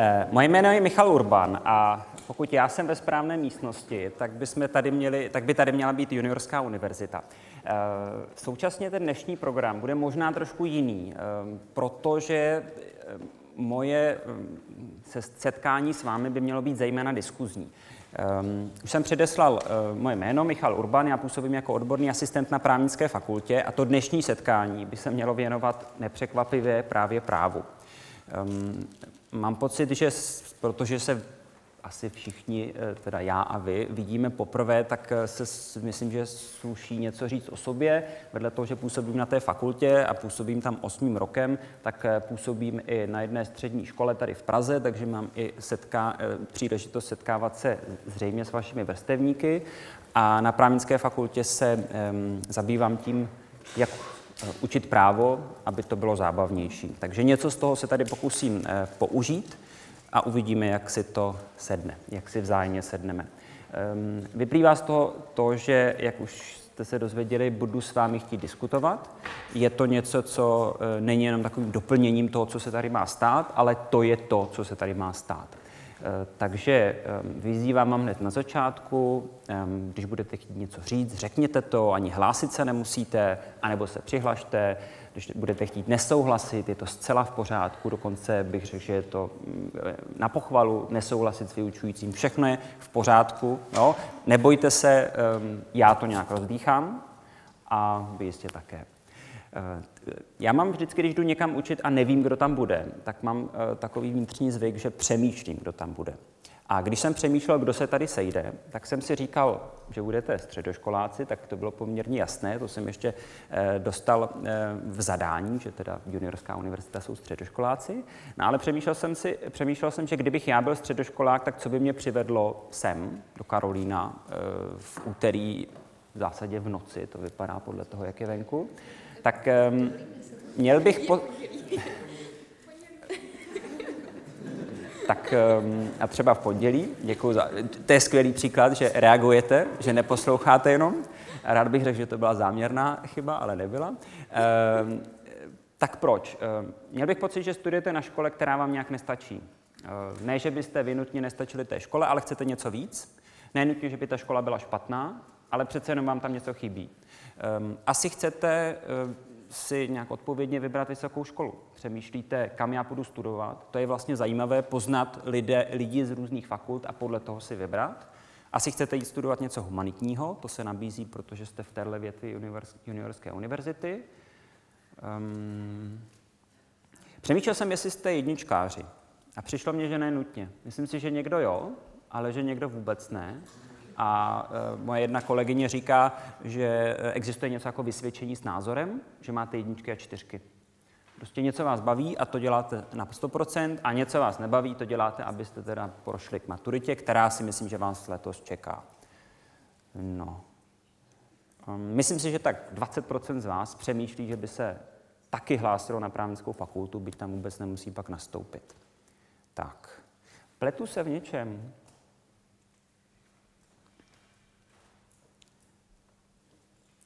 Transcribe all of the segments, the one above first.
Eh, moje jméno je Michal Urban a pokud já jsem ve správné místnosti, tak by, jsme tady měli, tak by tady měla být juniorská univerzita. Eh, současně ten dnešní program bude možná trošku jiný, eh, protože moje setkání s vámi by mělo být zejména diskuzní. Už jsem předeslal moje jméno, Michal Urban, já působím jako odborný asistent na právnické fakultě a to dnešní setkání by se mělo věnovat nepřekvapivě právě právu. Um, mám pocit, že protože se asi všichni, eh, teda já a vy, vidíme poprvé, tak eh, se myslím, že sluší něco říct o sobě. Vedle toho, že působím na té fakultě a působím tam osmým rokem, tak eh, působím i na jedné střední škole tady v Praze, takže mám i setká, příležitost setkávat se zřejmě s vašimi vrstevníky. A na právnické fakultě se um, zabývám tím, jak učit právo, aby to bylo zábavnější. Takže něco z toho se tady pokusím použít a uvidíme, jak si to sedne, jak si vzájemně sedneme. Ehm, vyplývá z toho to, že, jak už jste se dozvěděli, budu s vámi chtít diskutovat. Je to něco, co e, není jenom takovým doplněním toho, co se tady má stát, ale to je to, co se tady má stát. E, takže ehm, vyzývám vám hned na začátku, když budete chtít něco říct, řekněte to, ani hlásit se nemusíte, anebo se přihlašte, když budete chtít nesouhlasit, je to zcela v pořádku, dokonce bych řekl, že je to mm, na pochvalu nesouhlasit s vyučujícím. Všechno je v pořádku. Jo? Nebojte se, já to nějak rozdýchám a vy jistě také. Eh, já mám vždycky, když jdu někam učit a nevím, kdo tam bude, tak mám eh, takový vnitřní zvyk, že přemýšlím, kdo tam bude. A když jsem přemýšlel, kdo se tady sejde, tak jsem si říkal, že budete středoškoláci, tak to bylo poměrně jasné, to jsem ještě eh, dostal v zadání, že teda juniorská univerzita jsou středoškoláci. No ale přemýšlel jsem, si, přemýšlel jsem, že kdybych já byl středoškolák, tak co by mě přivedlo sem, do Karolína, v úterý, v zásadě v noci, to vypadá podle toho, jak je venku, tak ehm, měl bych... Po tak ehm, a třeba v pondělí, děkuji za, to je skvělý příklad, že reagujete, že neposloucháte jenom. Rád bych řekl, že to byla záměrná chyba, ale nebyla. Ehm, tak proč? Ehm, měl bych pocit, že studujete na škole, která vám nějak nestačí. Ne, že byste vy nutně nestačili té škole, ale chcete něco víc. Ne nutně, že by ta škola byla špatná, ale přece jenom vám tam něco chybí. Asi chcete si nějak odpovědně vybrat vysokou školu. Přemýšlíte, kam já půjdu studovat. To je vlastně zajímavé poznat lidé, lidi z různých fakult a podle toho si vybrat. Asi chcete jít studovat něco humanitního, to se nabízí, protože jste v téhle větvi juniorské univerzity. Um, přemýšlel jsem, jestli jste jedničkáři. A přišlo mně, že ne nutně. Myslím si, že někdo jo, ale že někdo vůbec ne. A e, moje jedna kolegyně říká, že existuje něco jako vysvědčení s názorem, že máte jedničky a čtyřky. Prostě něco vás baví a to děláte na 100% a něco vás nebaví, to děláte, abyste teda prošli k maturitě, která si myslím, že vás letos čeká. No. Um, myslím si, že tak 20% z vás přemýšlí, že by se taky hlásilo na právnickou fakultu, byť tam vůbec nemusí pak nastoupit. Tak. Pletu se v něčem.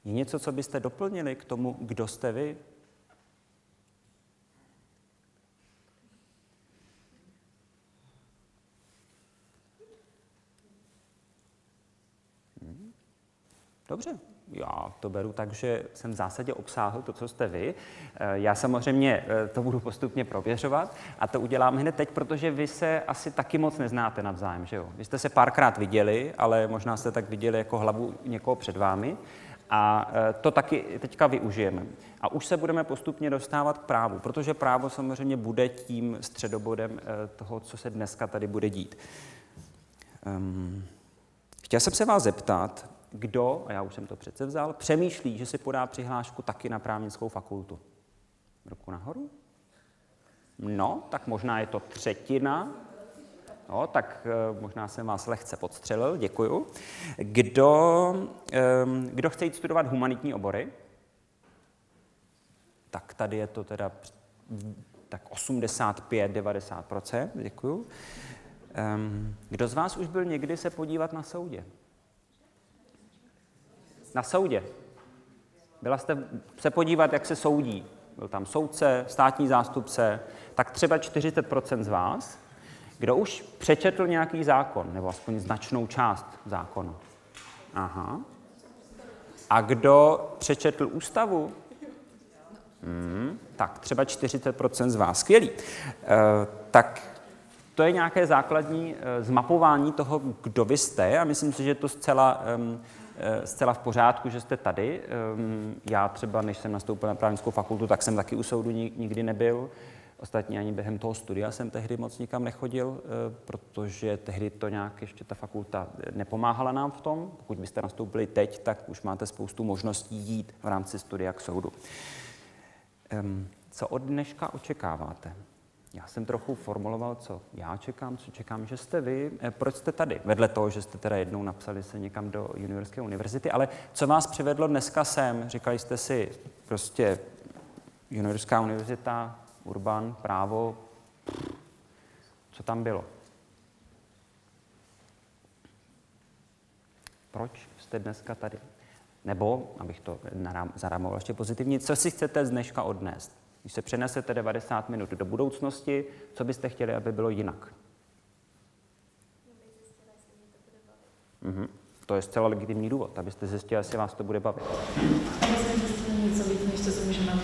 Je něco, co byste doplnili k tomu, kdo jste vy? Hm? Dobře, já to beru tak, že jsem v zásadě obsáhl to, co jste vy. Eh, já samozřejmě eh, to budu postupně prověřovat a to udělám hned teď, protože vy se asi taky moc neznáte navzájem, že jo? Vy jste se párkrát viděli, ale možná jste tak viděli jako hlavu někoho před vámi. A e, to taky teďka využijeme. A už se budeme postupně dostávat k právu, protože právo samozřejmě bude tím středobodem e, toho, co se dneska tady bude dít. Um, chtěl jsem se vás zeptat, kdo, a já už jsem to přece vzal, přemýšlí, že si podá přihlášku taky na právnickou fakultu. Ruku nahoru? No, tak možná je to třetina No, tak eh, možná jsem vás lehce podstřelil, děkuju. Kdo, ehm, kdo chce jít studovat humanitní obory? Tak tady je to teda tak 85-90%, děkuju. Ehm, kdo z vás už byl někdy se podívat na soudě? Na soudě. Byla jste se podívat, jak se soudí. Byl tam soudce, státní zástupce, tak třeba 40% z vás. Kdo už přečetl nějaký zákon, nebo aspoň značnou část zákona? Aha. A kdo přečetl ústavu? Hmm, tak třeba 40% z vás. Skvělý. E, tak to je nějaké základní e, zmapování toho, kdo vy jste a myslím si, že to zcela, e, zcela v pořádku, že jste tady. E, já třeba, než jsem nastoupil na právnickou fakultu, tak jsem taky u soudu nikdy nebyl. Ostatně ani během toho studia jsem tehdy moc nikam nechodil, eh, protože tehdy to nějak ještě ta fakulta nepomáhala nám v tom. Pokud byste nastoupili teď, tak už máte spoustu možností jít v rámci studia k soudu. Co od dneška očekáváte? Já jsem trochu formuloval, co já čekám, co čekám, že jste vy. Eh, proč jste tady? Vedle toho, že jste teda jednou napsali se někam do juniorské univerzity, ale co vás přivedlo dneska sem? Říkali jste si prostě juniorská univerzita, Urban, právo, co tam bylo? Proč jste dneska tady? Nebo, abych to zarámoval ještě pozitivně, co si chcete z dneška odnést? Když se přenesete 90 minut do budoucnosti, co byste chtěli, aby bylo jinak? Mhm. To je zcela legitimní důvod, abyste zjistili, jestli vás to bude bavit. Že to něco víc, než to se můžeme.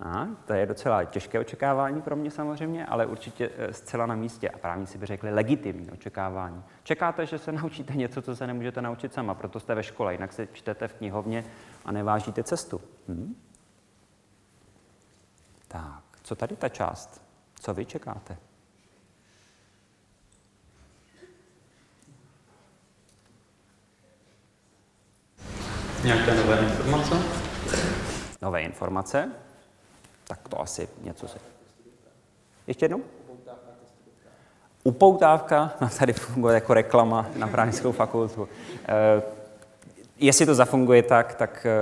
A, to je docela těžké očekávání pro mě samozřejmě, ale určitě eh, zcela na místě. A právníci by řekli legitimní očekávání. Čekáte, že se naučíte něco, co se nemůžete naučit sama, proto jste ve škole, jinak se čtete v knihovně a nevážíte cestu. Hm? Tak, co tady ta část? Co vy čekáte? Nějaké nové informace? Nové informace? Tak to asi něco se... Ještě jednou? Upoutávka, no tady funguje jako reklama na právnickou fakultu. E, jestli to zafunguje tak, tak, e,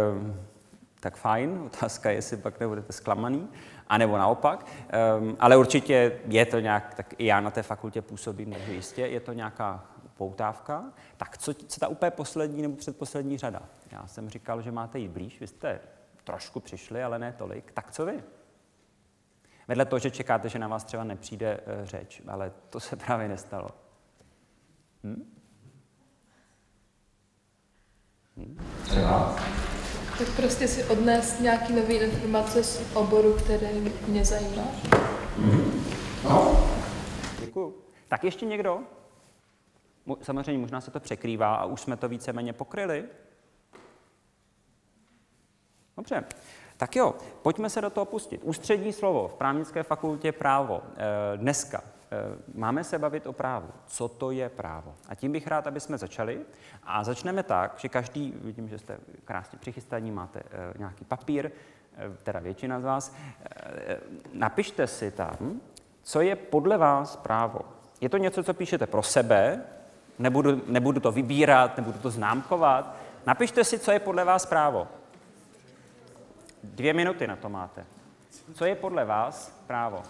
tak fajn. Otázka je, jestli pak nebudete zklamaný, anebo naopak. E, ale určitě je to nějak, tak i já na té fakultě působím, takže jistě je to nějaká upoutávka. Tak co, co ta úplně poslední nebo předposlední řada? Já jsem říkal, že máte jít blíž, vy jste trošku přišli, ale ne tolik. Tak co vy? Vedle toho, že čekáte, že na vás třeba nepřijde uh, řeč, ale to se právě nestalo. Hm? Hm? Tak prostě si odnést nějaký nové informace z oboru, který mě zajímá. Hm? No. Děkuju. Tak ještě někdo? Samozřejmě možná se to překrývá a už jsme to víceméně pokryli. Dobře. Tak jo, pojďme se do toho pustit. Ústřední slovo v právnické fakultě právo. Eh, dneska eh, máme se bavit o právu. Co to je právo? A tím bych rád, aby jsme začali. A začneme tak, že každý, vidím, že jste krásně přichystaní, máte eh, nějaký papír, teda většina z vás, napište si tam, co je podle vás právo. Je to něco, co píšete pro sebe, nebudu, nebudu to vybírat, nebudu to známkovat. Napište si, co je podle vás právo. Dvě minuty na to máte. Co je podle vás právo?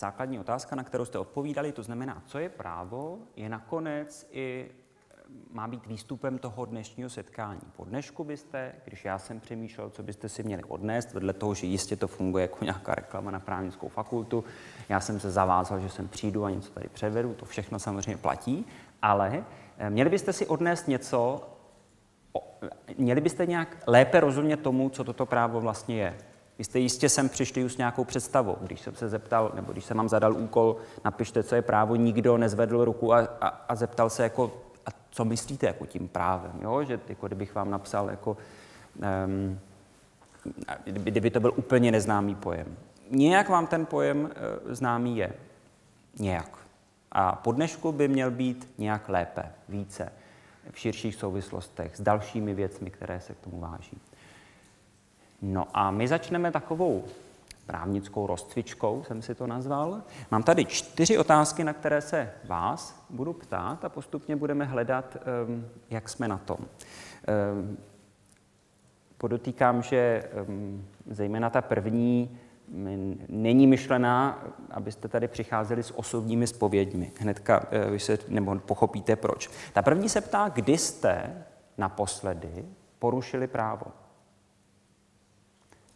Základní otázka, na kterou jste odpovídali, to znamená, co je právo, je nakonec i má být výstupem toho dnešního setkání. Po dnešku byste, když já jsem přemýšlel, co byste si měli odnést, vedle toho, že jistě to funguje jako nějaká reklama na právnickou fakultu, já jsem se zavázal, že sem přijdu a něco tady předvedu, to všechno samozřejmě platí, ale eh, měli byste si odnést něco, měli byste nějak lépe rozumět tomu, co toto právo vlastně je. Vy jste jistě sem přišli už s nějakou představou. Když jsem se zeptal, nebo když jsem vám zadal úkol, napište, co je právo, nikdo nezvedl ruku a, a, a zeptal se, jako, a co myslíte jako tím právem. Jo? Že jako kdybych vám napsal, jako, um, kdyby, to byl úplně neznámý pojem. Nějak vám ten pojem uh, známý je. Nějak. A po dnešku by měl být nějak lépe, více, v širších souvislostech, s dalšími věcmi, které se k tomu váží. No a my začneme takovou právnickou rozcvičkou, jsem si to nazval. Mám tady čtyři otázky, na které se vás budu ptát a postupně budeme hledat, ehm, jak jsme na tom. Ehm, podotýkám, že ehm, zejména ta první není myšlená, abyste tady přicházeli s osobními spověďmi. Hnedka eh, vy se, nebo pochopíte proč. Ta první se ptá, kdy jste naposledy porušili právo.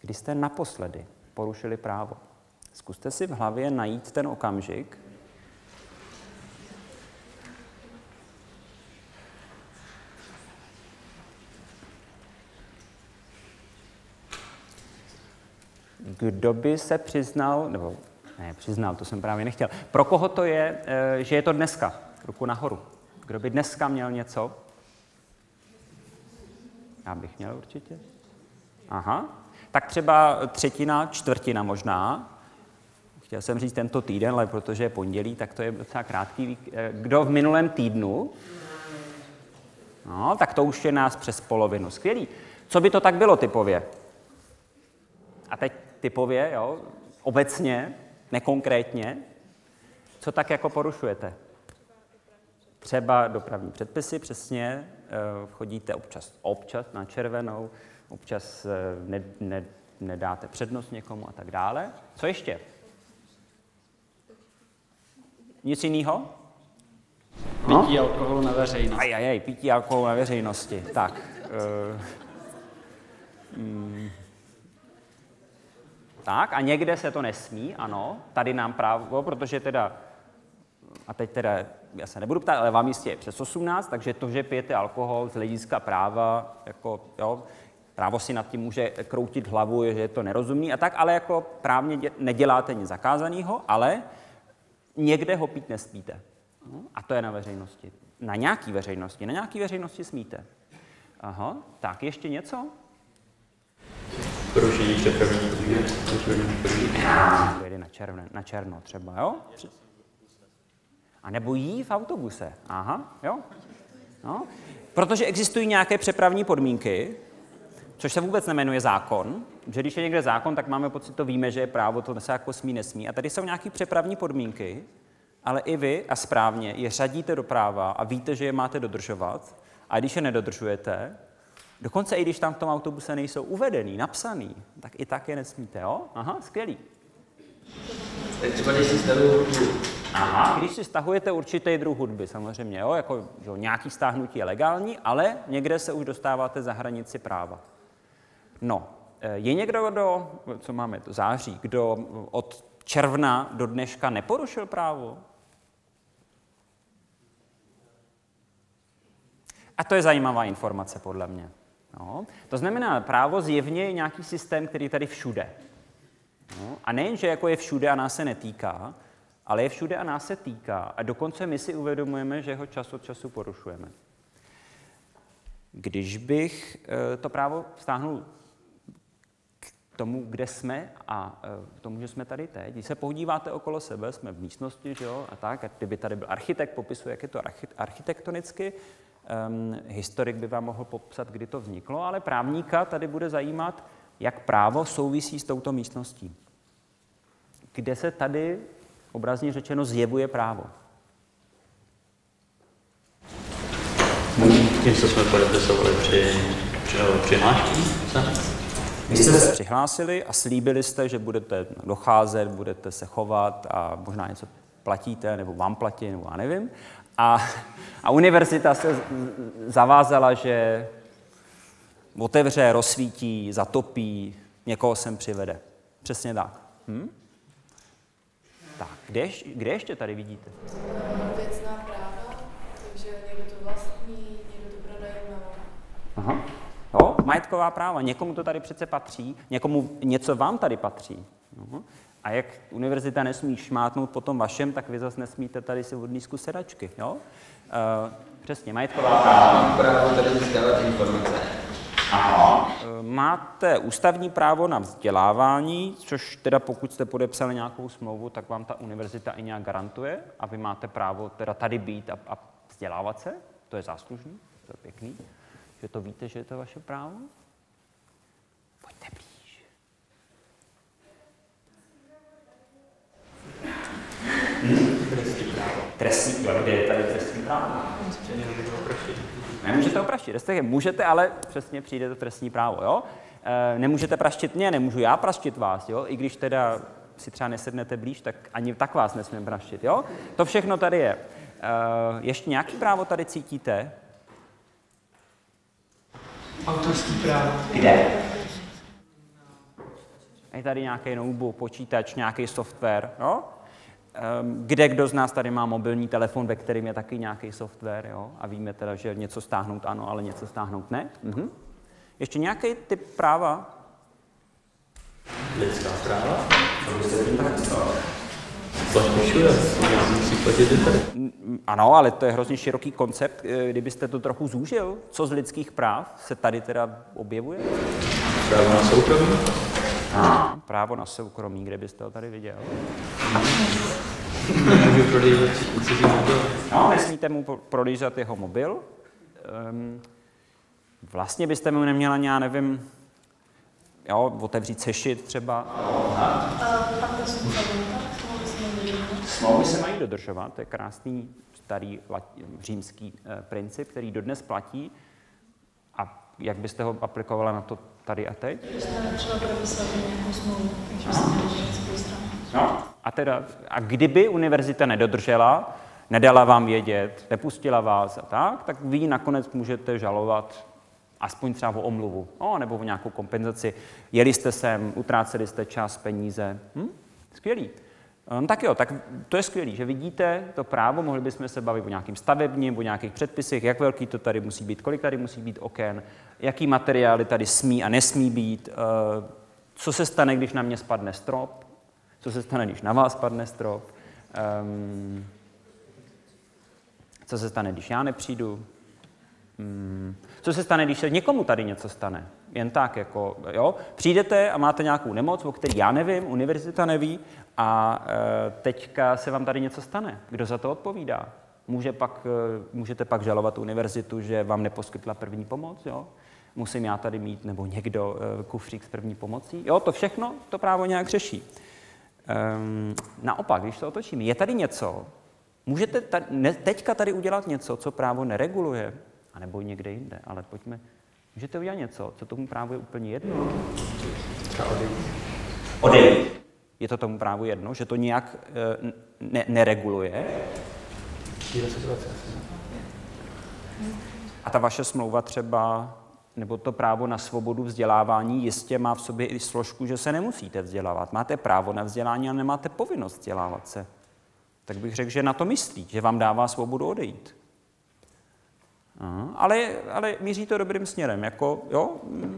Kdy jste naposledy porušili právo. Zkuste si v hlavě najít ten okamžik, kdo by se přiznal, nebo ne, přiznal, to jsem právě nechtěl. Pro koho to je, eh, že je to dneska? Ruku nahoru. Kdo by dneska měl něco? Já bych měl určitě. Aha, tak třeba třetina, čtvrtina možná. Chtěl jsem říct tento týden, ale protože je pondělí, tak to je docela krátký. Eh, kdo v minulém týdnu? No, tak to už je nás přes polovinu. Skvělý. Co by to tak bylo typově? A teď typově, jo, obecně, nekonkrétně, co tak jako porušujete? Třeba dopravní předpisy, přesně, eh, chodíte občas, občas na červenou, občas eh, ne, ne, nedáte přednost někomu a tak dále. Co ještě? Nic jiného? Pití no? alkoholu na veřejnosti. Aj, aj, aj, pití alkoholu na veřejnosti. Tak. Uh, mm, tak, a někde se to nesmí, ano, tady nám právo, protože teda, a teď teda, já se nebudu ptát, ale vám jistě je přes 18, takže to, že pijete alkohol z hlediska práva, jako, jo, právo si nad tím může kroutit hlavu, že je to nerozumný a tak, ale jako právně dě, neděláte nic zakázaného, ale někde ho pít nesmíte. No, a to je na veřejnosti. Na nějaký veřejnosti, na nějaký veřejnosti smíte. Aha, tak ještě něco? Přepravní Jede na, červen, na černo třeba, jo? A nebo jí v autobuse. Aha, jo? No. Protože existují nějaké přepravní podmínky, což se vůbec nemenuje zákon, že když je někde zákon, tak máme pocit, to víme, že je právo, to se jako smí, nesmí. A tady jsou nějaké přepravní podmínky, ale i vy, a správně, je řadíte do práva a víte, že je máte dodržovat. A když je nedodržujete, dokonce i když tam v tom autobuse nejsou uvedený, napsaný, tak i tak je nesmíte, jo? Aha, skvělý. Tak třeba když si stahuju Aha. Když si stahujete určitý druh hudby, samozřejmě, jo? Jako, že nějaký stáhnutí je legální, ale někde se už dostáváte za hranici práva. No, eh, je někdo, kdo, co máme, to září, kdo od června do dneška neporušil právo? A to je zajímavá informace podle mě. No. To znamená, právo zjevně je nějaký systém, který tady všude. No. A nejen, že jako je všude a nás se netýká, ale je všude a nás se týká. A dokonce my si uvědomujeme, že ho čas od času porušujeme. Když bych eh, to právo vztáhnul tomu, kde jsme a e, tomu, že jsme tady teď. Když se podíváte okolo sebe, jsme v místnosti, že jo, a tak, a kdyby tady byl architekt, popisuje, jak je to architektonicky, um, historik by vám mohl popsat, kdy to vzniklo, ale právníka tady bude zajímat, jak právo souvisí s touto místností. Kde se tady, obrazně řečeno, zjevuje právo? Tím, co jsme podepisovali při, při, při vy jste se přihlásili a slíbili jste, že budete docházet, budete se chovat a možná něco platíte, nebo vám platí, nebo já nevím. A, a univerzita se zavázala, že otevře, rozsvítí, zatopí, někoho sem přivede. Přesně tak. Hm? Tak, kde, kde ještě tady vidíte? Věcná práva, takže někdo to vlastní, někdo to pronajímá. Aha. Jo? Majetková práva. Někomu to tady přece patří, někomu něco vám tady patří. Jo? A jak univerzita nesmí šmátnout po tom vašem, tak vy zase nesmíte tady si vodnízku sedačky. Jo? Uh, přesně, majetková práva. Mám právo tady získávat informace. Aha. Eh, máte ústavní právo na vzdělávání, což teda pokud jste podepsali nějakou smlouvu, tak vám ta univerzita i nějak garantuje a vy máte právo teda tady být a, a vzdělávat se. To je záslužný, to je pěkný že to víte, že je to vaše právo? Pojďte blíž. Trestní právo. Kde je tady trestní právo? Nemůžete opraštit, respektive můžete, ale přesně přijde to trestní právo, jo? Eh, nemůžete praštit mě, nemůžu já praštit vás, jo? I když teda si třeba nesednete blíž, tak ani tak vás nesmím praštit, jo? To všechno tady je. Eh, ještě nějaký právo tady cítíte? Autorský právo. Kde? Je tady nějaký notebook, počítač, nějaký software, jo? Ehm, Kde kdo z nás tady má mobilní telefon, ve kterém je taky nějaký software, jo? A víme teda, že něco stáhnout ano, ale něco stáhnout ne? Mhm. Ještě nějaký typ práva? Lidská práva. Musí Ano, ale to je hrozně široký koncept. Eh, Kdybyste to trochu zúžil, co z lidských práv se tady teda objevuje? Právo na soukromí. Právo na soukromí, kde byste ho tady viděl? Můžu prodejovat cizí mobil. No, nesmíte mu pro- prolízat jeho mobil. Um, vlastně byste mu neměla, já nevím, jo, otevřít sešit třeba. Smlouvy se mají dodržovat, to je krásný starý římský eh, princip, který dodnes platí. A jak byste ho aplikovala na to tady a teď? nějakou smlouvu, takže stranu. No. A, teda, a kdyby univerzita nedodržela, nedala vám vědět, nepustila vás a tak, tak vy ji nakonec můžete žalovat aspoň třeba o omluvu, no, nebo o nějakou kompenzaci. Jeli jste sem, utráceli jste čas, peníze. Hm? Skvělý. No, tak jo, tak to je skvělý, že vidíte to právo, mohli bychom se bavit o nějakým stavebním, o nějakých předpisech, jak velký to tady musí být, kolik tady musí být oken, jaký materiály tady smí a nesmí být, eh, co se stane, když na mě spadne strop, co se stane, když na vás spadne strop, um, co se stane, když já nepřijdu, Hmm. Co se stane, když se někomu tady něco stane? Jen tak, jako, jo? Přijdete a máte nějakou nemoc, o které já nevím, univerzita neví, a e, teďka se vám tady něco stane. Kdo za to odpovídá? Může pak, e, můžete pak žalovat univerzitu, že vám neposkytla první pomoc, jo? Musím já tady mít, nebo někdo, e, kufřík s první pomocí. Jo, to všechno to právo nějak řeší. Ehm, naopak, když to otočím, je tady něco, můžete tady, ne, teďka tady udělat něco, co právo nereguluje, anebo někde jinde, ale pojďme, můžete udělat něco, co tomu právu je úplně jedno. Odejít. Je to tomu právu jedno, že to nějak eh, ne, nereguluje? A ta vaše smlouva třeba, nebo to právo na svobodu vzdělávání jistě má v sobě i složku, že se nemusíte vzdělávat. Máte právo na vzdělání, ale nemáte povinnost vzdělávat se. Tak bych řekl, že na to myslí, že vám dává svobodu odejít. Aha, ale, ale míří to dobrým směrem, jako jo,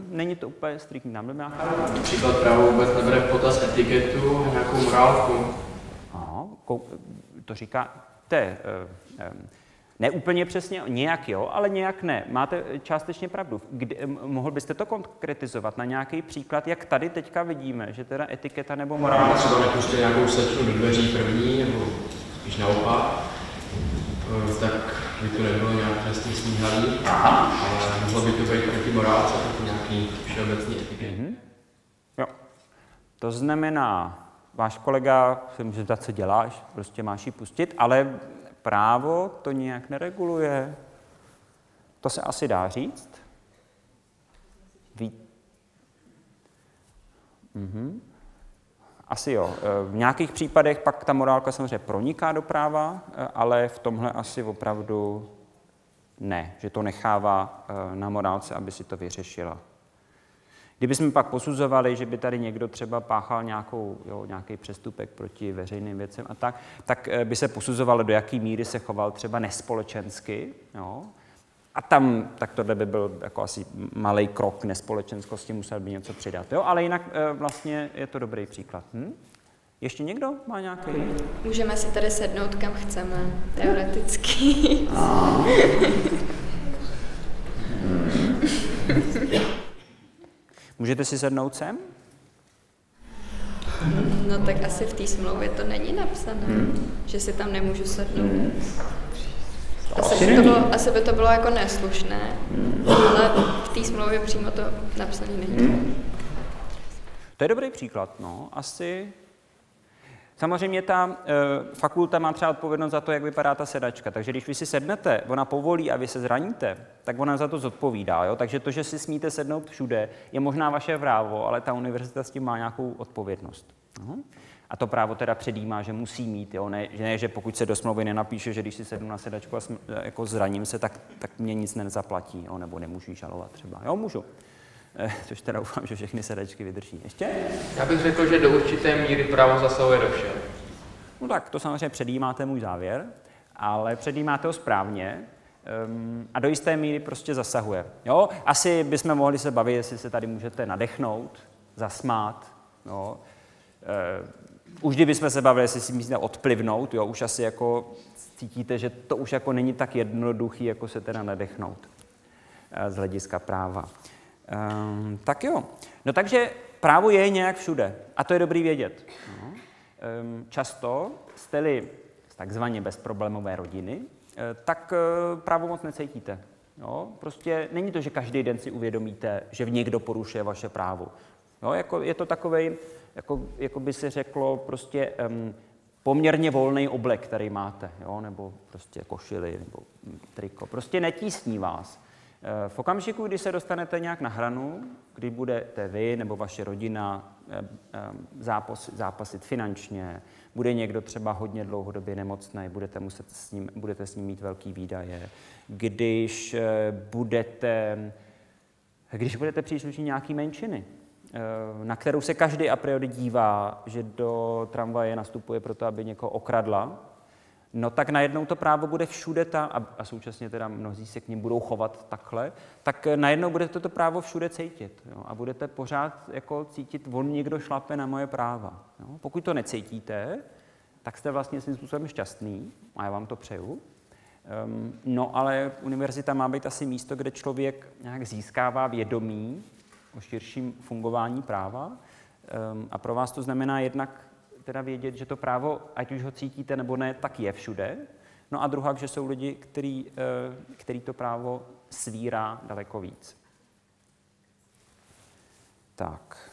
není to úplně striktní, nám jdeme nějaká Například právo vůbec nebere potaz etiketu, nějakou morálku. Aha, to říká, to je eh, eh, neúplně přesně, nějak jo, ale nějak ne. Máte částečně pravdu. Kdy, mohl byste to konkretizovat na nějaký příklad, jak tady teďka vidíme, že teda etiketa nebo morálka třeba nepustit nějakou slečnu do dveří první, nebo spíš naopak, tak by to nebylo nějak trestně sníhalý, ale mohlo by to být proti morálce, proti nějaký všeobecný etiketě. Jo. To znamená, váš kolega se může zeptat, co děláš, prostě máš ji pustit, ale právo to nějak nereguluje. To se asi dá říct. Ví... Mhm. Asi jo. E, V nějakých případech pak ta morálka samozřejmě proniká do práva, e, ale v tomhle asi opravdu ne, že to nechává e, na morálce, aby si to vyřešila. Kdybychom pak posuzovali, že by tady někdo třeba páchal nějakou, jo, nějaký přestupek proti veřejným věcem a tak, tak eh, by se posuzovalo, do jaký míry se choval třeba nespolečensky. Jo. A tam, tak tohle by byl jako asi malý krok nespolečenskosti, musel by něco přidat. Jo. Ale jinak eh, vlastně je to dobrý příklad. Hm? Ještě někdo má nějaký? Můžeme si tady sednout kam chceme, teoreticky. Můžete si sednout sem? No tak asi v té smlouvě to není napsané, že si tam nemůžu sednout. Asi by, to bylo, asi by to bylo jako neslušné, ale v té smlouvě přímo to napsané není. To je dobrý příklad, no. Asi Samozřejmě ta e, fakulta má třeba odpovědnost za to, jak vypadá ta sedačka. Takže když vy si sednete, ona povolí a vy se zraníte, tak ona za to zodpovídá. Jo? Takže to, že si smíte sednout všude, je možná vaše právo, ale ta univerzita s tím má nějakou odpovědnost. Uh-huh. A to právo teda předjímá, že musí mít, jo? Ne, že ne, že pokud se do smlouvy nenapíše, že když si sednu na sedačku a sm, jako zraním se, tak, tak mě nic nezaplatí, jo? nebo nemůžu žalovat třeba. Jo, můžu. Eh, což teda doufám, že všechny sedačky vydrží. Ještě? Já bych řekl, že do určité míry právo zasahuje do všeho. No tak, to samozřejmě předjímáte můj závěr, ale předjímáte ho správně um, a do jisté míry prostě zasahuje. Jo? Asi bychom mohli se bavit, jestli se tady můžete nadechnout, zasmát, jo? Uh, už kdybychom se bavili, jestli si myslíte odplivnout, jo? už asi jako cítíte, že to už jako není tak jednoduchý, jako se teda nadechnout uh, z hlediska práva. Um, tak jo. No takže právo je nějak všude a to je dobrý vědět. No. Um, často jste-li z takzvaně bezproblémové rodiny, eh, tak uh, právo moc necítíte. Jo? Prostě není to, že každý den si uvědomíte, že v někdo porušuje vaše právo. Jo? Jako, je to takový, jako, jako by se řeklo, prostě um, poměrně volný oblek, který máte, jo? nebo prostě košily, nebo triko. Prostě netísní vás. Eh, v okamžiku, kdy se dostanete nějak na hranu, kdy budete vy nebo vaše rodina eh, eh, zápas, zápasit finančně, bude někdo třeba hodně dlouhodobě nemocný, budete, muset s ním, budete s ním mít velký výdaje, když budete, když budete příslušní nějaký menšiny, na kterou se každý a priori dívá, že do tramvaje nastupuje proto, aby někoho okradla, no tak najednou to právo bude všude ta, a, současně teda mnozí se k ním budou chovat takhle, tak najednou budete to právo všude cítit. Jo, a budete pořád jako cítit, on někdo šlape na moje práva. Jo. Pokud to necítíte, tak jste vlastně svým způsobem šťastný, a já vám to přeju. Um, no ale univerzita má být asi místo, kde člověk nějak získává vědomí o širším fungování práva. Um, a pro vás to znamená jednak teda vědět, že to právo, ať už ho cítíte nebo ne, tak je všude. No a druhá, že jsou lidi, který, eh, který to právo svírá daleko víc. Tak.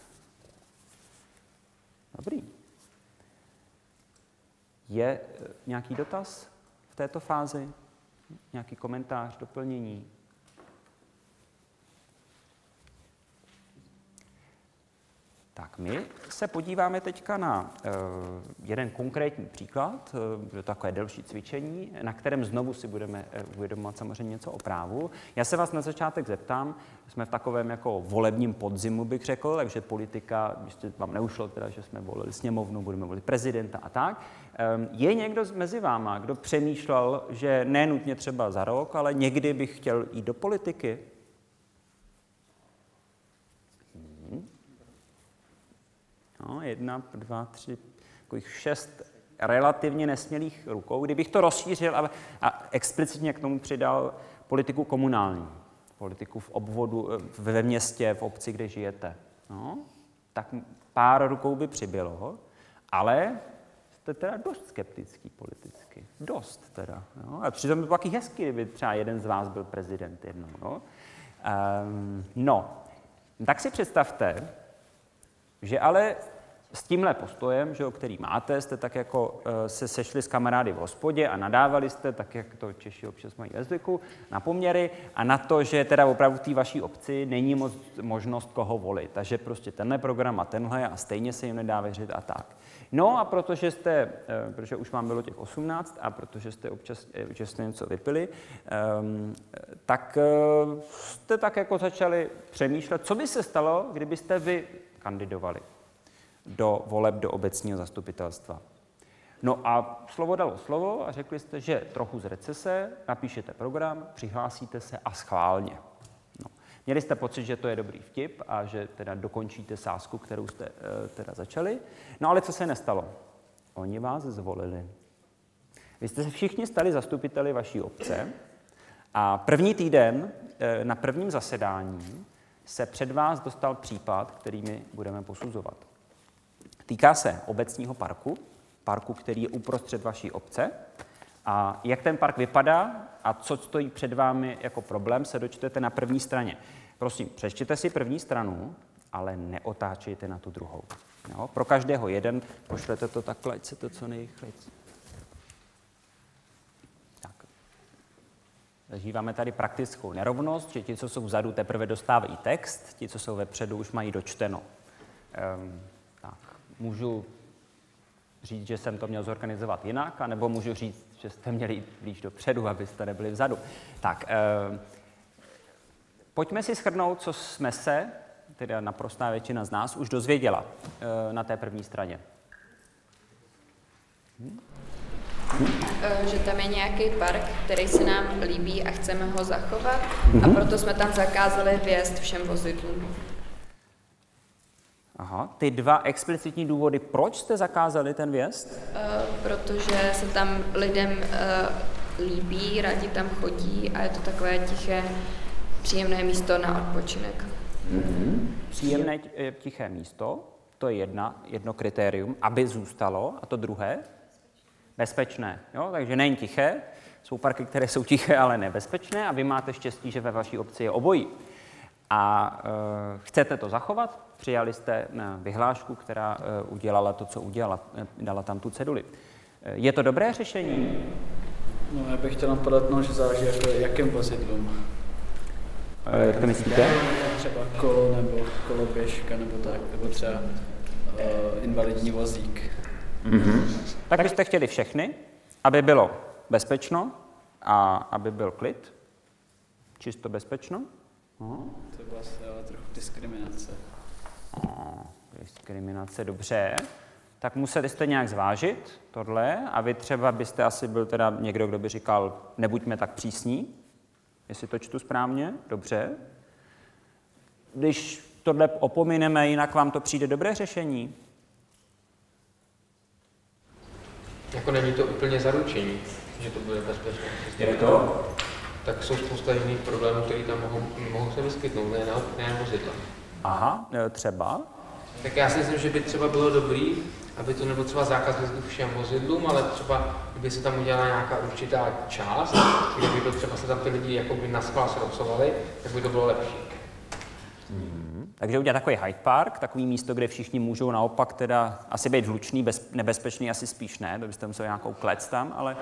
Dobrý. Je eh, nějaký dotaz v této fázi? Nějaký komentář, doplnění? Tak my se podíváme teďka na uh, jeden konkrétní příklad, uh, takové delší cvičení, na kterém znovu si budeme uh, uvědomovat samozřejmě něco o právu. Já se vás na začátek zeptám, jsme v takovém jako volebním podzimu, bych řekl, takže politika, když vám neušlo teda, že jsme volili sněmovnu, budeme volit prezidenta a tak. Je někdo mezi váma, kdo přemýšlel, že nenutně třeba za rok, ale někdy bych chtěl jít do politiky? No, jedna, dva, tři, takových šest relativně nesmělých rukou. Kdybych to rozšířil a, a explicitně k tomu přidal politiku komunální, politiku v obvodu, ve městě, v obci, kde žijete, no, tak pár rukou by přibylo, ale jste teda dost skeptický politicky. Dost teda. No. A přitom by to taky hezky, kdyby třeba jeden z vás byl prezident jednou. No. Um, no, tak si představte, že ale s tímhle postojem, že, který máte, jste tak jako eh, se sešli s kamarády v hospodě a nadávali jste, tak jak to Češi občas mají ve zvyku, na poměry a na to, že teda opravdu v té vaší obci není moc možnost koho volit. Takže prostě tenhle program a tenhle a stejně se jim nedá věřit a tak. No a protože jste, eh, protože už vám bylo těch 18 a protože jste občas eh, že jste něco vypili, ehm, tak jste tak jako začali přemýšlet, co by se stalo, kdybyste vy kandidovali do voleb do obecního zastupitelstva. No a slovo dalo slovo a řekli jste, že trochu z recese, napíšete program, přihlásíte se a schválně. No. Měli jste pocit, že to je dobrý vtip a že teda dokončíte sázku, kterou jste e, teda začali. No ale co se nestalo? Oni vás zvolili. Vy jste se všichni stali zastupiteli vaší obce a první týden e, na prvním zasedání se před vás dostal případ, který my budeme posuzovat. Týká se obecního parku, parku, který je uprostřed vaší obce. A jak ten park vypadá a co stojí před vámi jako problém, se dočtete na první straně. Prosím, přečtěte si první stranu, ale neotáčejte na tu druhou. Jo? Pro každého jeden, pošlete to takhle, ať se to co nejrychleji. Zažíváme tady praktickou nerovnost, že ti, co jsou vzadu, teprve dostávají text, ti, co jsou vepředu, už mají dočteno. Um. Můžu říct, že jsem to měl zorganizovat jinak, anebo můžu říct, že jste měli jít blíž dopředu, abyste nebyli vzadu. Tak, um, pojďme si shrnout, co jsme se teda naprostá většina z nás, už dozvěděla eh, na té první straně. Hm? Že tam je nějaký park, který se nám líbí a chceme ho zachovat a mhm. proto jsme tam zakázali vjezd všem vozidlům. Aha, ty dva explicitní důvody, proč jste zakázali ten vjezd? Uh, protože se tam lidem uh, líbí, rádi tam chodí a je to takové tiché, příjemné místo na odpočinek. Mm-hmm. Příjemné eh, tiché místo, to je jedna, jedno kritérium, aby zůstalo. A to druhé? Bezpečné. Jo? Takže nejen tiché, jsou parky, které jsou tiché, ale nebezpečné a vy máte štěstí, že ve vaší obci je obojí. A e, chcete to zachovat? Přijali jste na vyhlášku, která e, udělala to, co udělala, dala tam tu ceduli. E, je to dobré řešení? No, já bych chtěl podatnout, že záleží jako jakým vozidlům. Jak to myslíte? Třeba kolo nebo koloběžka nebo tak, nebo třeba uh, invalidní vozík. Mm-hmm. Tak byste chtěli všechny, aby bylo bezpečno a aby byl klid? Čisto bezpečno? Aha. To byla asi ale trochu diskriminace. Diskriminace, dobře. Tak museli jste nějak zvážit tohle a vy třeba byste asi byl teda někdo, kdo by říkal, nebuďme tak přísní, Jestli to čtu správně? Dobře. Když tohle opomineme, jinak vám to přijde dobré řešení? Jako není to úplně zaručení, že to bude bezpečné. Je to? Tak jsou spousta jiných problémů, které tam mohou, mohou se vyskytnout, ne, ne vozidla. Aha, e, třeba? Tak já si myslím, že by třeba bylo dobrý, aby to nebyl třeba zákaz vjezdu všem vozidlům, ale třeba kdyby se tam udělala nějaká určitá část, kdyby to třeba se tam ty lidi jako by na schvál srocovali, tak by to bylo lepší. Hmm. Takže udělat takový Hyde Park, takový místo, kde všichni můžou naopak teda asi být hlučný, bez, nebezpečný, asi spíš ne, to byste museli nějakou klec tam, ale...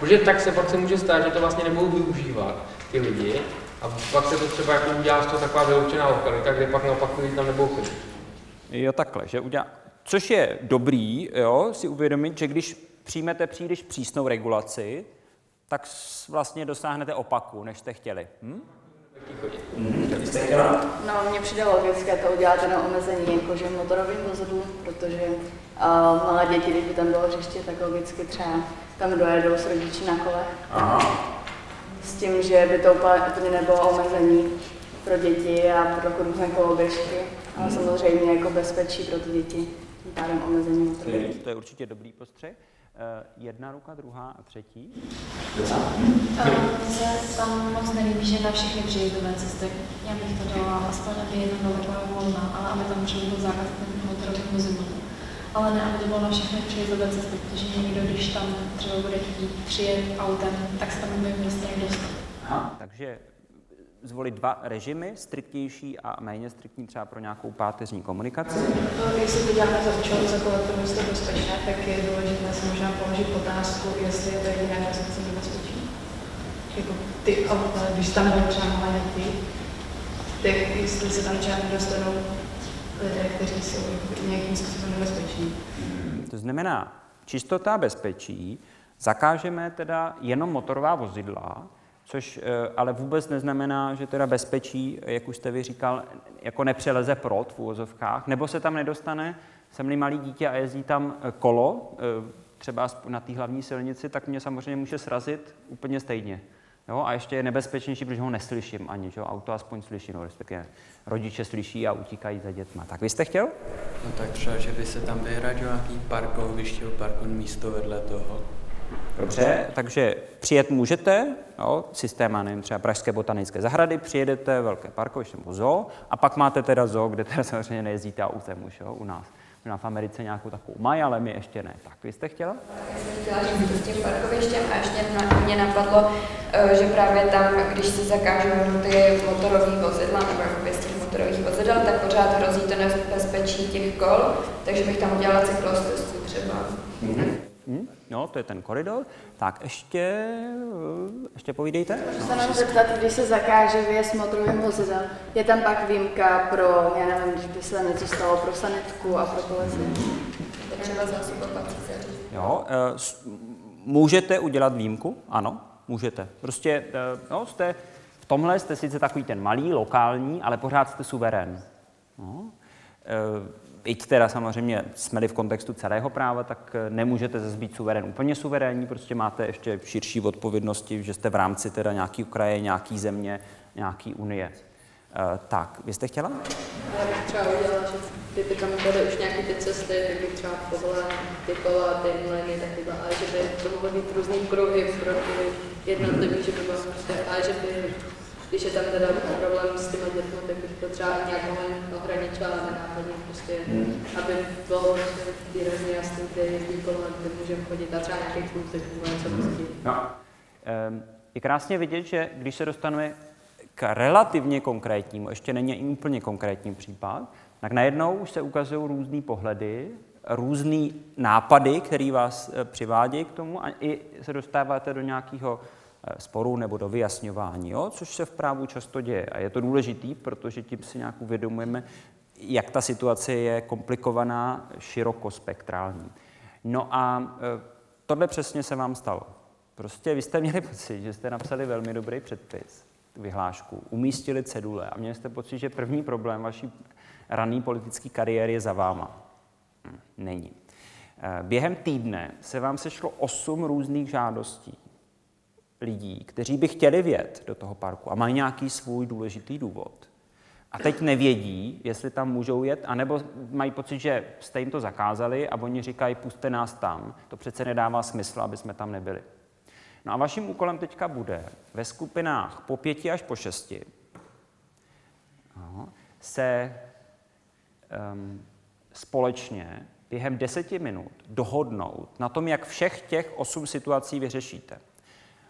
Protože tak se pak se může stát, že to vlastně nebudou využívat ty lidi a pak se to třeba jako udělá z toho taková vyloučená lokalita, kde pak naopak lidi tam nebudou chodit. Jo, takhle, že udělá, Což je dobrý, jo, si uvědomit, že když přijmete příliš přísnou regulaci, tak vlastně dosáhnete opaku, než jste chtěli. Hm? No, mně přijde logické to udělat na omezení jakože motorovým vozidlům, protože uh, malé děti, kdyby tam bylo hřiště, tak logicky třeba tam dojedou s rodiči na kole. Aha. S tím, že by to úplně nebylo omezení pro děti a pro různé koloběžky, ale hmm. samozřejmě jako bezpečí pro ty děti tím pádem omezení. To je určitě dobrý postřeh. Uh, jedna ruka, druhá a třetí. Mně se tam moc nelíbí, že na všechny přejezdové cesty. Já bych to dala aspoň, aby jedna byla volná, ale aby tam třeba byl zákaz motorových vozidlů. Ale ne, aby to bylo na všechny přejezdové cesty, protože někdo, když tam třeba bude chtít přijet autem, tak se tam nebude prostě dostat. Aha, takže zvolit dva režimy, striktnější a méně striktní třeba pro nějakou páteřní komunikaci? No, jestli to děláme za účelem zachovat to místo bezpečné, tak je důležité si možná položit otázku, jestli je to jediné částečně nebezpečí. Jako ty auta, když tam třeba malé děti, tak jestli se tam třeba dostanou lidé, kteří jsou nějakým způsobem nebezpeční. To znamená, čistota bezpečí, zakážeme teda jenom motorová vozidla, což eh, ale vůbec neznamená, že teda bezpečí, jak už jste vy říkal, jako nepřeleze prot v úvozovkách, nebo se tam nedostane, jsem malý dítě a jezdí tam eh, kolo, eh, třeba na té hlavní silnici, tak mě samozřejmě může srazit úplně stejně. Jo, a ještě je nebezpečnější, protože ho neslyším ani, že auto aspoň slyší, no, respektive rodiče slyší a utíkají za dětma. Tak vy jste chtěl? No tak třeba, že by se tam vyhradil nějaký parkoviště, parkoviště místo vedle toho. Dobře, takže přijet můžete, jo, systém, nevím, třeba Pražské botanické zahrady, přijedete velké parkoviště nebo zoo a pak máte teda zoo, kde teda samozřejmě nejezdíte autem už, jo, u nás. Možná v Americe nějakou takovou mají, ale my ještě ne. Tak, vy jste chtěla? Já jsem chtěla říct s tím parkovištěm a ještě na, mě napadlo, eh, že právě tam, když se zakážou ty motorové vozidla nebo tím motorových vozidel, tak pořád hrozí to nebezpečí těch kol, takže bych tam udělala cyklostezku třeba. Hmm? No, to je ten koridor. Tak ještě, ještě povídejte. Můžu se nám zeptat, když se zakáže vjezd motorovým vozidel, je tam pak výjimka pro, já nevím, když by se něco stalo pro sanitku a pro kolezi? Třeba zásobovací Jo, eh, můžete udělat výjimku? Ano, můžete. Prostě eh, no, jste, v tomhle jste sice takový ten malý, lokální, ale pořád jste suverén. No. Byť teda samozřejmě jsme v kontextu celého práva, tak eh, nemůžete zase být suverén úplně suverénní, prostě máte ještě širší odpovědnosti, že jste v rámci teda nějaký kraje, nějaký země, nějaký unie. Eh, Tak, vy jste chtěla? Já bych třeba udělala, že kdyby tam byly už nějaké ty cesty, tak bych třeba povolila ty kola, ty mleny, taky ale že by to mohly být různý pruhy pro ty jednotlivý, že by bylo prostě, ale že by, když je tam teda problém s těma dětmi, tak bych to třeba nějak ohraničila nenápadně, prostě, aby bylo prostě výrazně jasný, kde jezdí kola, kde můžeme chodit a třeba nějaký průtek nebo něco prostě. No. Ehm, Je krásně vidět, že když se dostaneme k relativně konkrétnímu, ještě není i úplně konkrétním případ, tak najednou už se ukazují různé pohledy, různé nápady, které vás eh, přivádějí k tomu a i se dostáváte do nějakého eh, sporu nebo do vyjasňování, jo? což se v právu často děje. A je to důležitý, protože tím si nějak uvědomujeme, jak ta situace je komplikovaná, širokospektrální. No a eh, tohle přesně se vám stalo. Prostě vy jste měli pocit, že jste napsali velmi dobrý předpis, vyhlášku, umístili cedule a měli jste pocit, že první problém vaší rané politické kariéry je za váma. Hm, Není. Eh, Během týdne se vám sešlo osm různých žádostí lidí, kteří by chtěli vjet do toho parku a mají nějaký svůj důležitý důvod. A teď nevědí, jestli tam můžou jet, anebo mají pocit, že jste jim to zakázali a oni říkají, puste nás tam. To přece nedává smysl, aby jsme tam nebyli. No a vaším úkolem teďka bude ve skupinách po pěti až po šesti no, se um, společně během deseti minut dohodnout na tom, jak všech těch osm situací vyřešíte.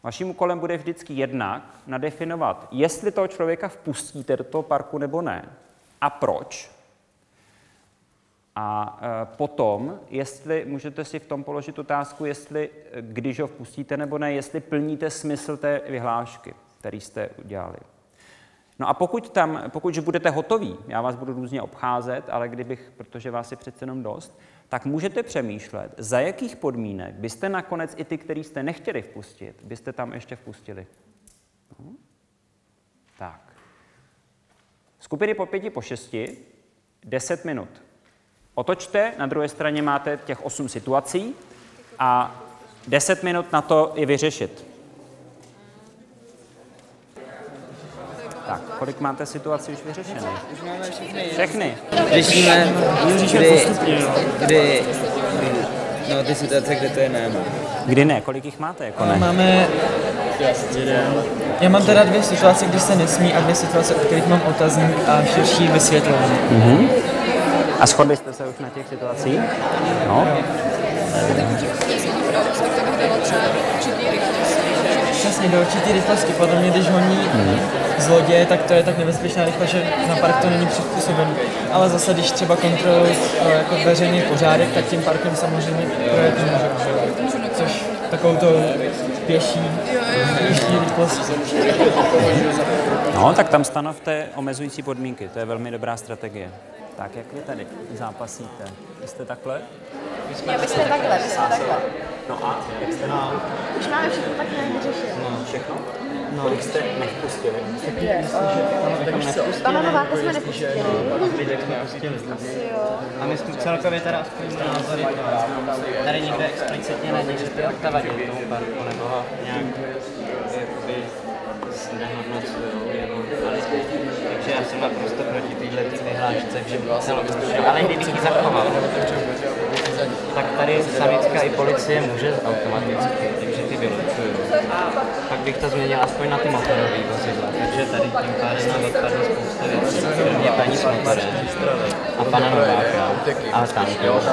Vaším úkolem bude vždycky jednak nadefinovat, jestli toho člověka vpustíte do toho parku nebo ne a proč. A e, potom, jestli můžete si v tom položit otázku, jestli, e, když ho vpustíte nebo ne, jestli plníte smysl té vyhlášky, který jste udělali. No a pokud tam, pokud budete hotoví, já vás budu různě obcházet, ale kdybych, protože vás je přece jenom dost, tak můžete přemýšlet, za jakých podmínek byste nakonec i ty, který jste nechtěli vpustit, byste tam ještě vpustili. No. Tak. Skupiny po pěti, po šesti, deset minut. Otočte, na druhé straně máte těch osm situací a deset minut na to je vyřešit. Tak, kolik máte situací už máme všechny. Všechny. Řešíme, kdy, kdy, no ty situace, kde to je ne. no. Kdy ne? Kolik jich máte jako ne? Máme. Já mám teda dvě situace, kdy se nesmí a dvě situace, u kterých mám otazník a širší vysvětlení. Mhm. A shodli jste se už na těch situacích? No. Přesně, do určitý rychlosti. Podle mě, když honí z lodě, tak to je tak nebezpečná rychlost, že na park to není přizpůsobený. Ale zase, když třeba kontrolují eh, jako veřejný pořádek, tak tím parkem samozřejmě projet může. Což takovou to pěší, pěší rychlost. No, tak tam stanovte omezující podmínky, to je velmi dobrá strategie. Tak, jak vy tady zápasíte? Vy jste takhle? Já my jsme takhle, my jsme takhle. No a jak jste na... Už máme všechno tak nějak. No, všechno? No. Kolik jste nevpustili? Bananová jsme nepustili. A my jsme celkově teda aspoň názory, tady nikde explicitně není, že ty akta vadí tomu parku, nebo nějak jakoby takže já jsem naprosto proti téhle vyhlášce, že by celou ale kdybych ji zachoval, tak tady sanická i policie může automaticky. Pak bych to změnil aspoň na ty motorové vozidla, takže tady tím pádem nám odpadne spousta věcí. Kromě paní s motorem a pana Nováka a tank.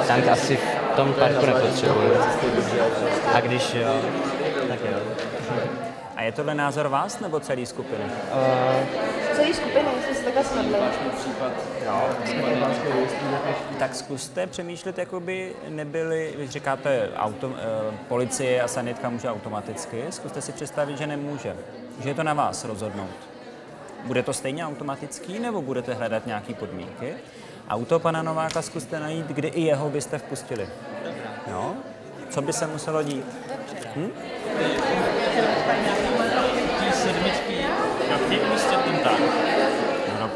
Tank asi v tom parku nepotřebuju. A když jo, tak jo. A je tohle názor vás nebo celý skupiny? Uh, celý skupiny, jsme se takhle. Tak zkuste přemýšlet, jako by nebyly, vy říkáte, auto, eh, policie a sanitka může automaticky, zkuste si představit, že nemůže, že je to na vás rozhodnout. Bude to stejně automatický, nebo budete hledat nějaké podmínky? Auto pana Nováka zkuste najít, kdy i jeho byste vpustili. No? Co by se muselo dít? Hm? Ty sedmičky, jak ty umístět ten tank?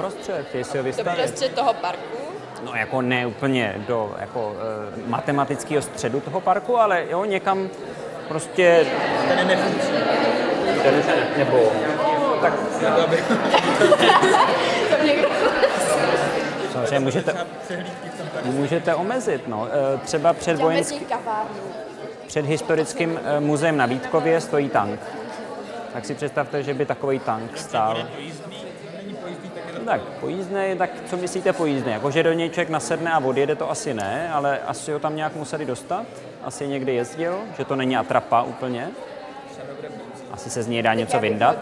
Naprostřed, ty si ho Do vystavíš. prostřed toho parku. No jako ne úplně do jako, uh, matematického středu toho parku, ale jo, někam prostě... Ten je nefunkční. Ten už ne, nebo... Tak, samozřejmě můžete, můžete omezit, no. Eh, Třeba před vojenským... Před historickým eh, muzeem na Vítkově stojí tank. Tak si představte, že by takový tank stál. No tak pojízdný, tak co myslíte pojízdný? Jako, že do něj člověk nasedne a odjede, to asi ne, ale asi ho tam nějak museli dostat? Asi někdy jezdil, že to není atrapa úplně? Asi se z něj dá něco vyndat?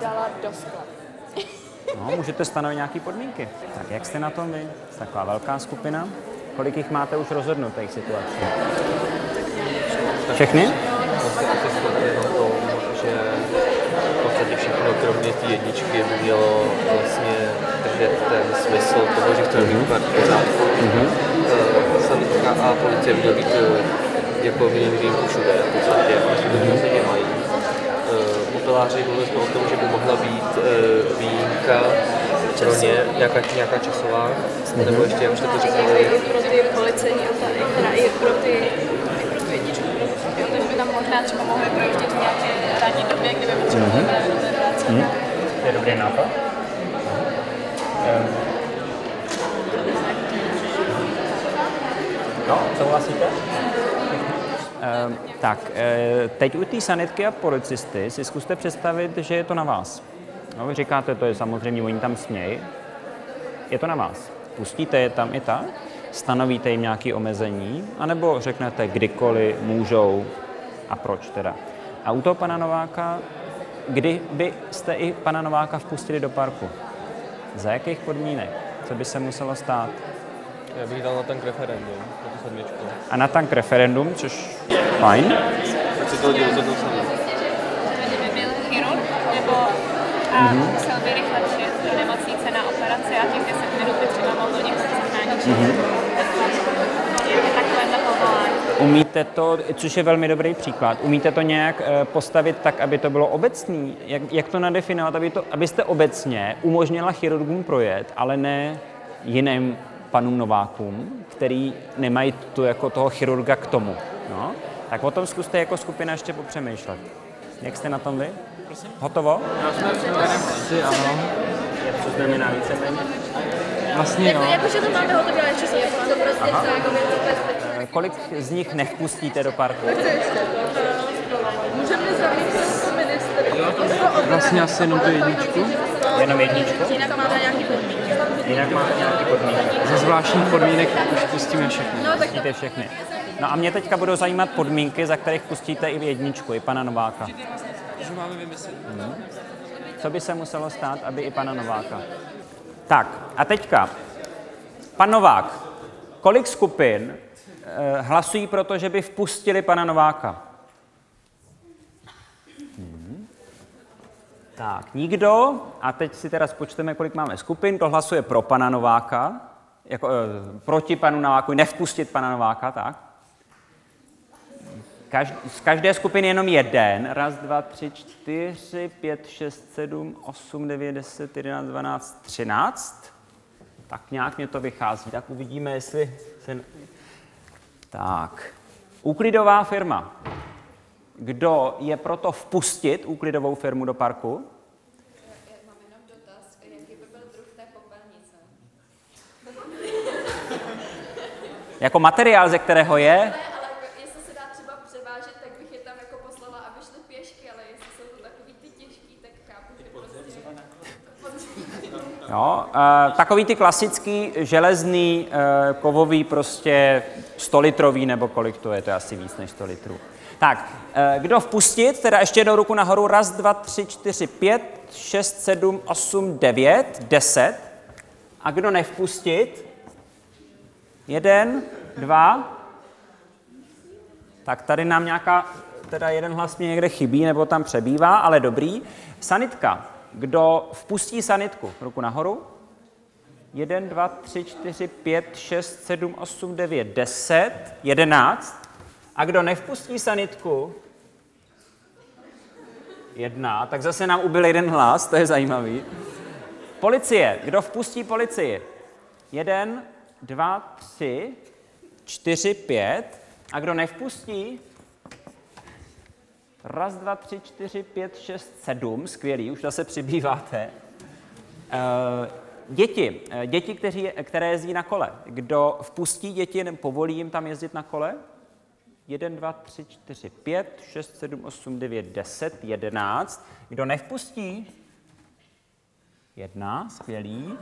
No, můžete stanovit nějaké podmínky. Tak jak jste na tom vy? Jste Taková velká skupina? Kolik jich máte už rozhodnutých situací? Všechny? že v podstatě všechno, kromě té jedničky, by mělo vlastně držet ten smysl toho, že chceme park v pořádku. Sanitka a policie by měly být eh, jako minimum výjimku všude, v podstatě, a že to vlastně mají. Eh, mluvili jsme o tom, že by mohla být eh, výjimka pro ně, nějaká, nějaká časová, nebo ještě, jak už jste to říkali, I pro ty policejní a tady, teda i pro ty. Protože by tam možná třeba mohli projíždět v nějaké ranní době, kdyby potřebovali Mhm. právě do té práce. Hm? To je dobrý nápad. No, souhlasíte? Ehm, tak, eh, teď u té sanitky a policisty si zkuste představit, že je to na vás. No, vy říkáte, to je samozřejmě, oni tam smějí. Je to na vás. Pustíte je tam i tak? Stanovíte jim nějaké omezení? anebo řeknete, kdykoliv můžou a proč teda? A u toho pana Nováka, kdy byste i pana Nováka vpustili do parku? Za jakých podmínek? Co by se muselo stát? já bych dal na tank referendum, na tu sedmičku. A na tank referendum, což fajn. Tak si to lidi rozhodnou sami. Kdyby byl chirurg, nebo a Mhm. musel by rychle přijet do nemocnice na operaci a těch 10 minut by třeba mohl někdo. Je takovéhle povolání. Umíte to, což je velmi dobrý příklad, umíte to nějak eh, postavit tak, aby to bylo obecný? Jak, jak to nadefinovat, aby to, abyste obecně umožnila chirurgům projet, ale ne jiným panům Novákům, který nemají tu, jako toho chirurga k tomu. No? Tak o tom zkuste jako skupina ještě popřemýšlet. Jak jste na tom vy? Hotovo? Asi ano. Co znamená víceméně? Vlastně jo. Jakože to máme hotově, ještě jsou to prostě jako Kolik z nich nevpustíte do parku? Můžeme zavít to minister. Vlastně asi jenom tu jedničku. Jenom jedničku? Jinak máme nějaký podmínky. Jinak máte nějaké podmínky. Za zvláštních podmínek už pustíme všechny. No, tak Pustíte všechny. No a mě teďka budou zajímat podmínky, za kterých pustíte i jedničku, i pana Nováka. Že máme vymyslet. Hmm. Co by se muselo stát, aby i pana Nováka? Tak, a teďka. Pan Novák, kolik skupin eh, hlasují pro to, že by vpustili pana Nováka? Hmm. Tak, nikdo. A teď si teda spočteme, kolik máme skupin. Kdo hlasuje pro pana Nováka? Jako, eh, proti panu Nováku, nevpustit pana Nováka, tak? Každ- z každé skupiny jenom jeden. Raz, dva, tři, čtyři, pět, šest, sedm, osm, devět, deset, jedenáct, dvanáct, třináct. Tak nějak mě to vychází. Tak uvidíme, jestli se... Tak. Úklidová firma. Kdo je proto vpustit úklidovou firmu do parku? Mám jenom dotaz, jaký by byl druh té popelnice? Jako materiál, ze kterého je? Ne, ale jako, jestli se dá třeba převážet, tak bych je tam jako poslala, aby šly pěšky, ale jestli jsou to takový ty těžký, tak chápu, že prostě... Jo, uh, takový ty klasický železný, uh, kovový, prostě 100 litrový, nebo kolik to je, to je asi víc než 100 litrů. Tak, uh, kdo vpustit, teda ještě jednou ruku nahoru, raz, dva, tři, čtyři, pět, 6, 7, 8, 9, 10. A kdo nevpustit? Jeden, dva. Tak tady nám nějaká, teda jeden hlas mě někde chybí, nebo tam přebývá, ale dobrý. Sanitka. Kdo vpustí sanitku? Ruku nahoru. 1, 2, 3, 4, 5, 6, 7, 8, 9, 10, 11. A kdo nevpustí sanitku? Jedna. Tak zase nám ubyl jeden hlas, to je zajímavý. Policie. Kdo vpustí policii? Jeden, dva, tři, čtyři, pět. A kdo nevpustí? Raz, dva, tři, čtyři, pět, šest, sedm. Skvělý, už zase přibýváte. Uh, děti. Děti, kteří, které jezdí na kole. Kdo vpustí děti, povolí jim tam jezdit na kole? 1, 2, 3, 4, 5, 6, 7, 8, 9, 10, 11. Kdo nevpustí? Jedna, skvělý.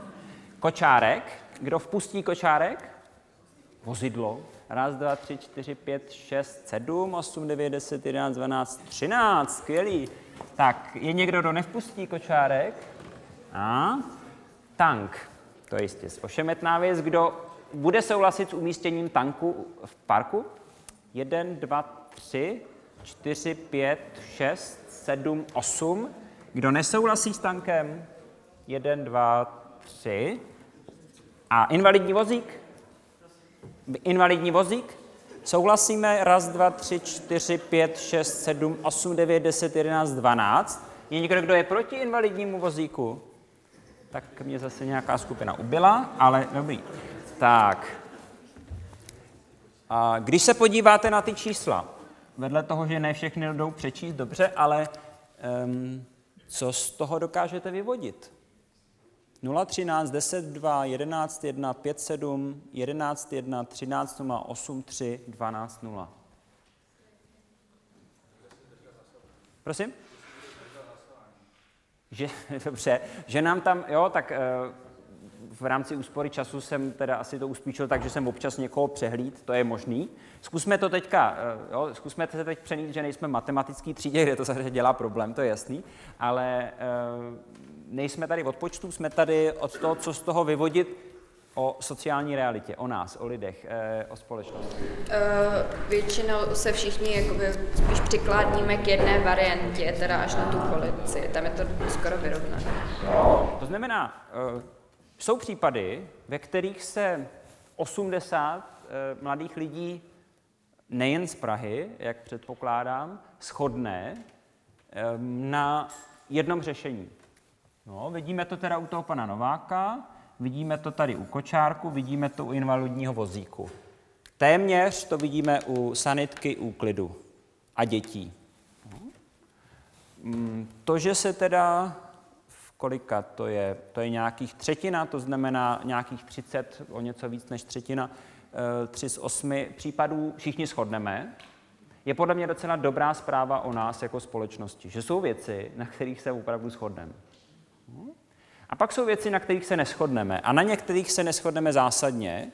Kočárek. Kdo vpustí kočárek? Vozidlo. Raz, dva, tři, čtyři, pět, šest, sedm, osm, devět, deset, jedenáct, dvanáct, třináct. Skvělý. Tak, je někdo, kdo nevpustí kočárek? A? Tank. To je jistě ošemetná věc. Kdo bude souhlasit s umístěním tanku v parku? 1, 2, 3, 4, 5, 6, 7, 8. Kdo nesouhlasí s tankem? 1, 2, 3. A invalidní vozík? Invalidní vozík? Souhlasíme? Raz, dva, tři, čtyři, pět, šest, sedm, osm, devět, deset, jedenáct, dvanáct. Je někdo, kdo je proti invalidnímu vozíku? Tak mě zase nějaká skupina ubyla, ale dobrý. Tak, a když se podíváte na ty čísla, vedle toho, že ne všechny jdou přečíst dobře, ale um, co z toho dokážete vyvodit? 0, 13, 10, 2, 11, 1, 5, 7, 11, 1, 13, 0, 8, 3, 12, 0. Prosím? Že, dobře, že nám tam, jo, tak uh, v rámci úspory času jsem teda asi to uspíčil tak, že jsem občas někoho přehlíd, to je možný. Zkusme to teďka, eh, jo, zkusme se teď přenít, že nejsme matematický třídě, kde to se dělá problém, to je jasný, ale e, nejsme tady od počtu, jsme tady od toho, co z toho vyvodit o sociální realitě, o nás, o lidech, e, o společnosti. Uh, většinou se všichni jakoby spíš přikládníme k jedné variantě, teda až na tu koalici. Tam je to skoro vyrovnané. To znamená, uh, jsou případy, ve kterých se 80 eh, mladých lidí nejen z Prahy, jak předpokládám, shodne na jednom řešení. No, vidíme to teda u toho pana Nováka, vidíme to tady u Kočárku, vidíme to u invalidního vozíku. Téměř to vidíme u sanitky, úklidu a dětí. Mm, to, že se teda kolika to je? To je nějakých třetina, to znamená nějakých 30, o něco víc než třetina, eh, tři z osmi případů všichni shodneme. Je podle mě docela dobrá zpráva o nás jako společnosti, že jsou věci, na kterých se opravdu shodneme. A pak jsou věci, na kterých se neschodneme. A na některých se neschodneme zásadně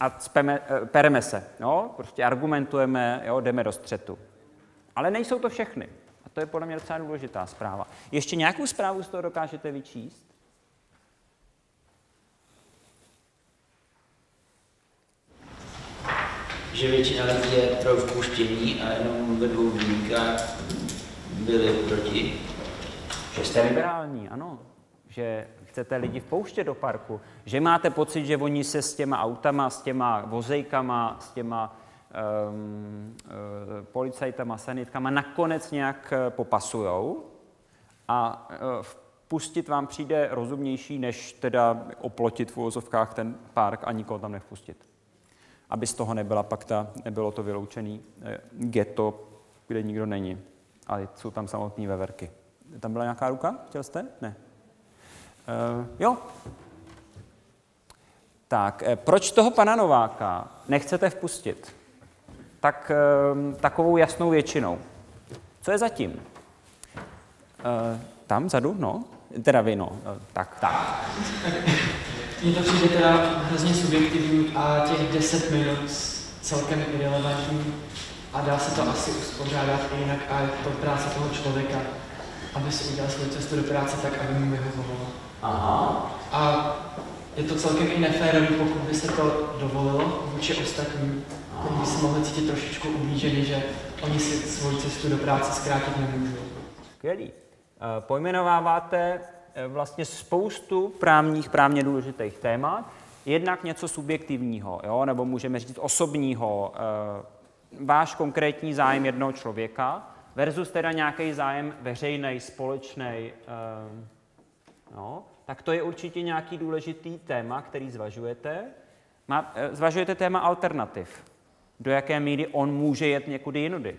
a speme, eh, pereme se. Jo? Prostě argumentujeme, jo? jdeme do střetu. Ale nejsou to všechny. A to je podle mě docela důležitá zpráva. Ještě nějakou zprávu z toho dokážete vyčíst? Že většina lidí je pro vpuštění a jenom ve dvou výjimkách byli proti. Že jste liberální, ano. Že chcete lidi vpouštět do parku. Že máte pocit, že oni se s těma autama, s těma vozejkama, s těma um, uh, policajtama, sanitkama nakonec nějak uh, popasujou a uh, pustit vám přijde rozumnější, než teda oplotit v uvozovkách ten park a nikoho tam nevpustit. Aby z toho nebyla pak ta, nebylo to vyloučený ghetto, kde nikdo není. Ale jsou tam samotní veverky. Tam byla nějaká ruka? Chtěl jste? Ne. Uh, jo. Tak, proč toho pana Nováka nechcete vpustit? tak ehm, takovou jasnou většinou. Co je zatím? Eh, tam vzadu, no? Teda vy, no. Eh, tak, tak. Mně to přijde teda hrozně subjektivní a těch 10 minut celkem irrelevantní a dá se to asi uspořádat i jinak a je to práce toho člověka. aby si udělal svou cestu do práce tak, aby mu vyhovovalo. Aha. A je to celkem i neférový, pokud by se to dovolilo vůči ostatním, kteří by si mohli cítit trošičku ublížený, že oni si svou cestu do práce zkrátit nemůžou. Skvělý. Eh, Pojmenováváte eh, vlastně spoustu právních, právně důležitých témat, jednak něco subjektivního, jo, nebo můžeme říct osobního, eh, váš konkrétní zájem jednoho člověka versus teda nějaký zájem veřejný, společný, no, tak to je určitě nějaký důležitý téma, který zvažujete. Má, zvažujete téma alternativ. Do jaké míry on může jet někudy jinudy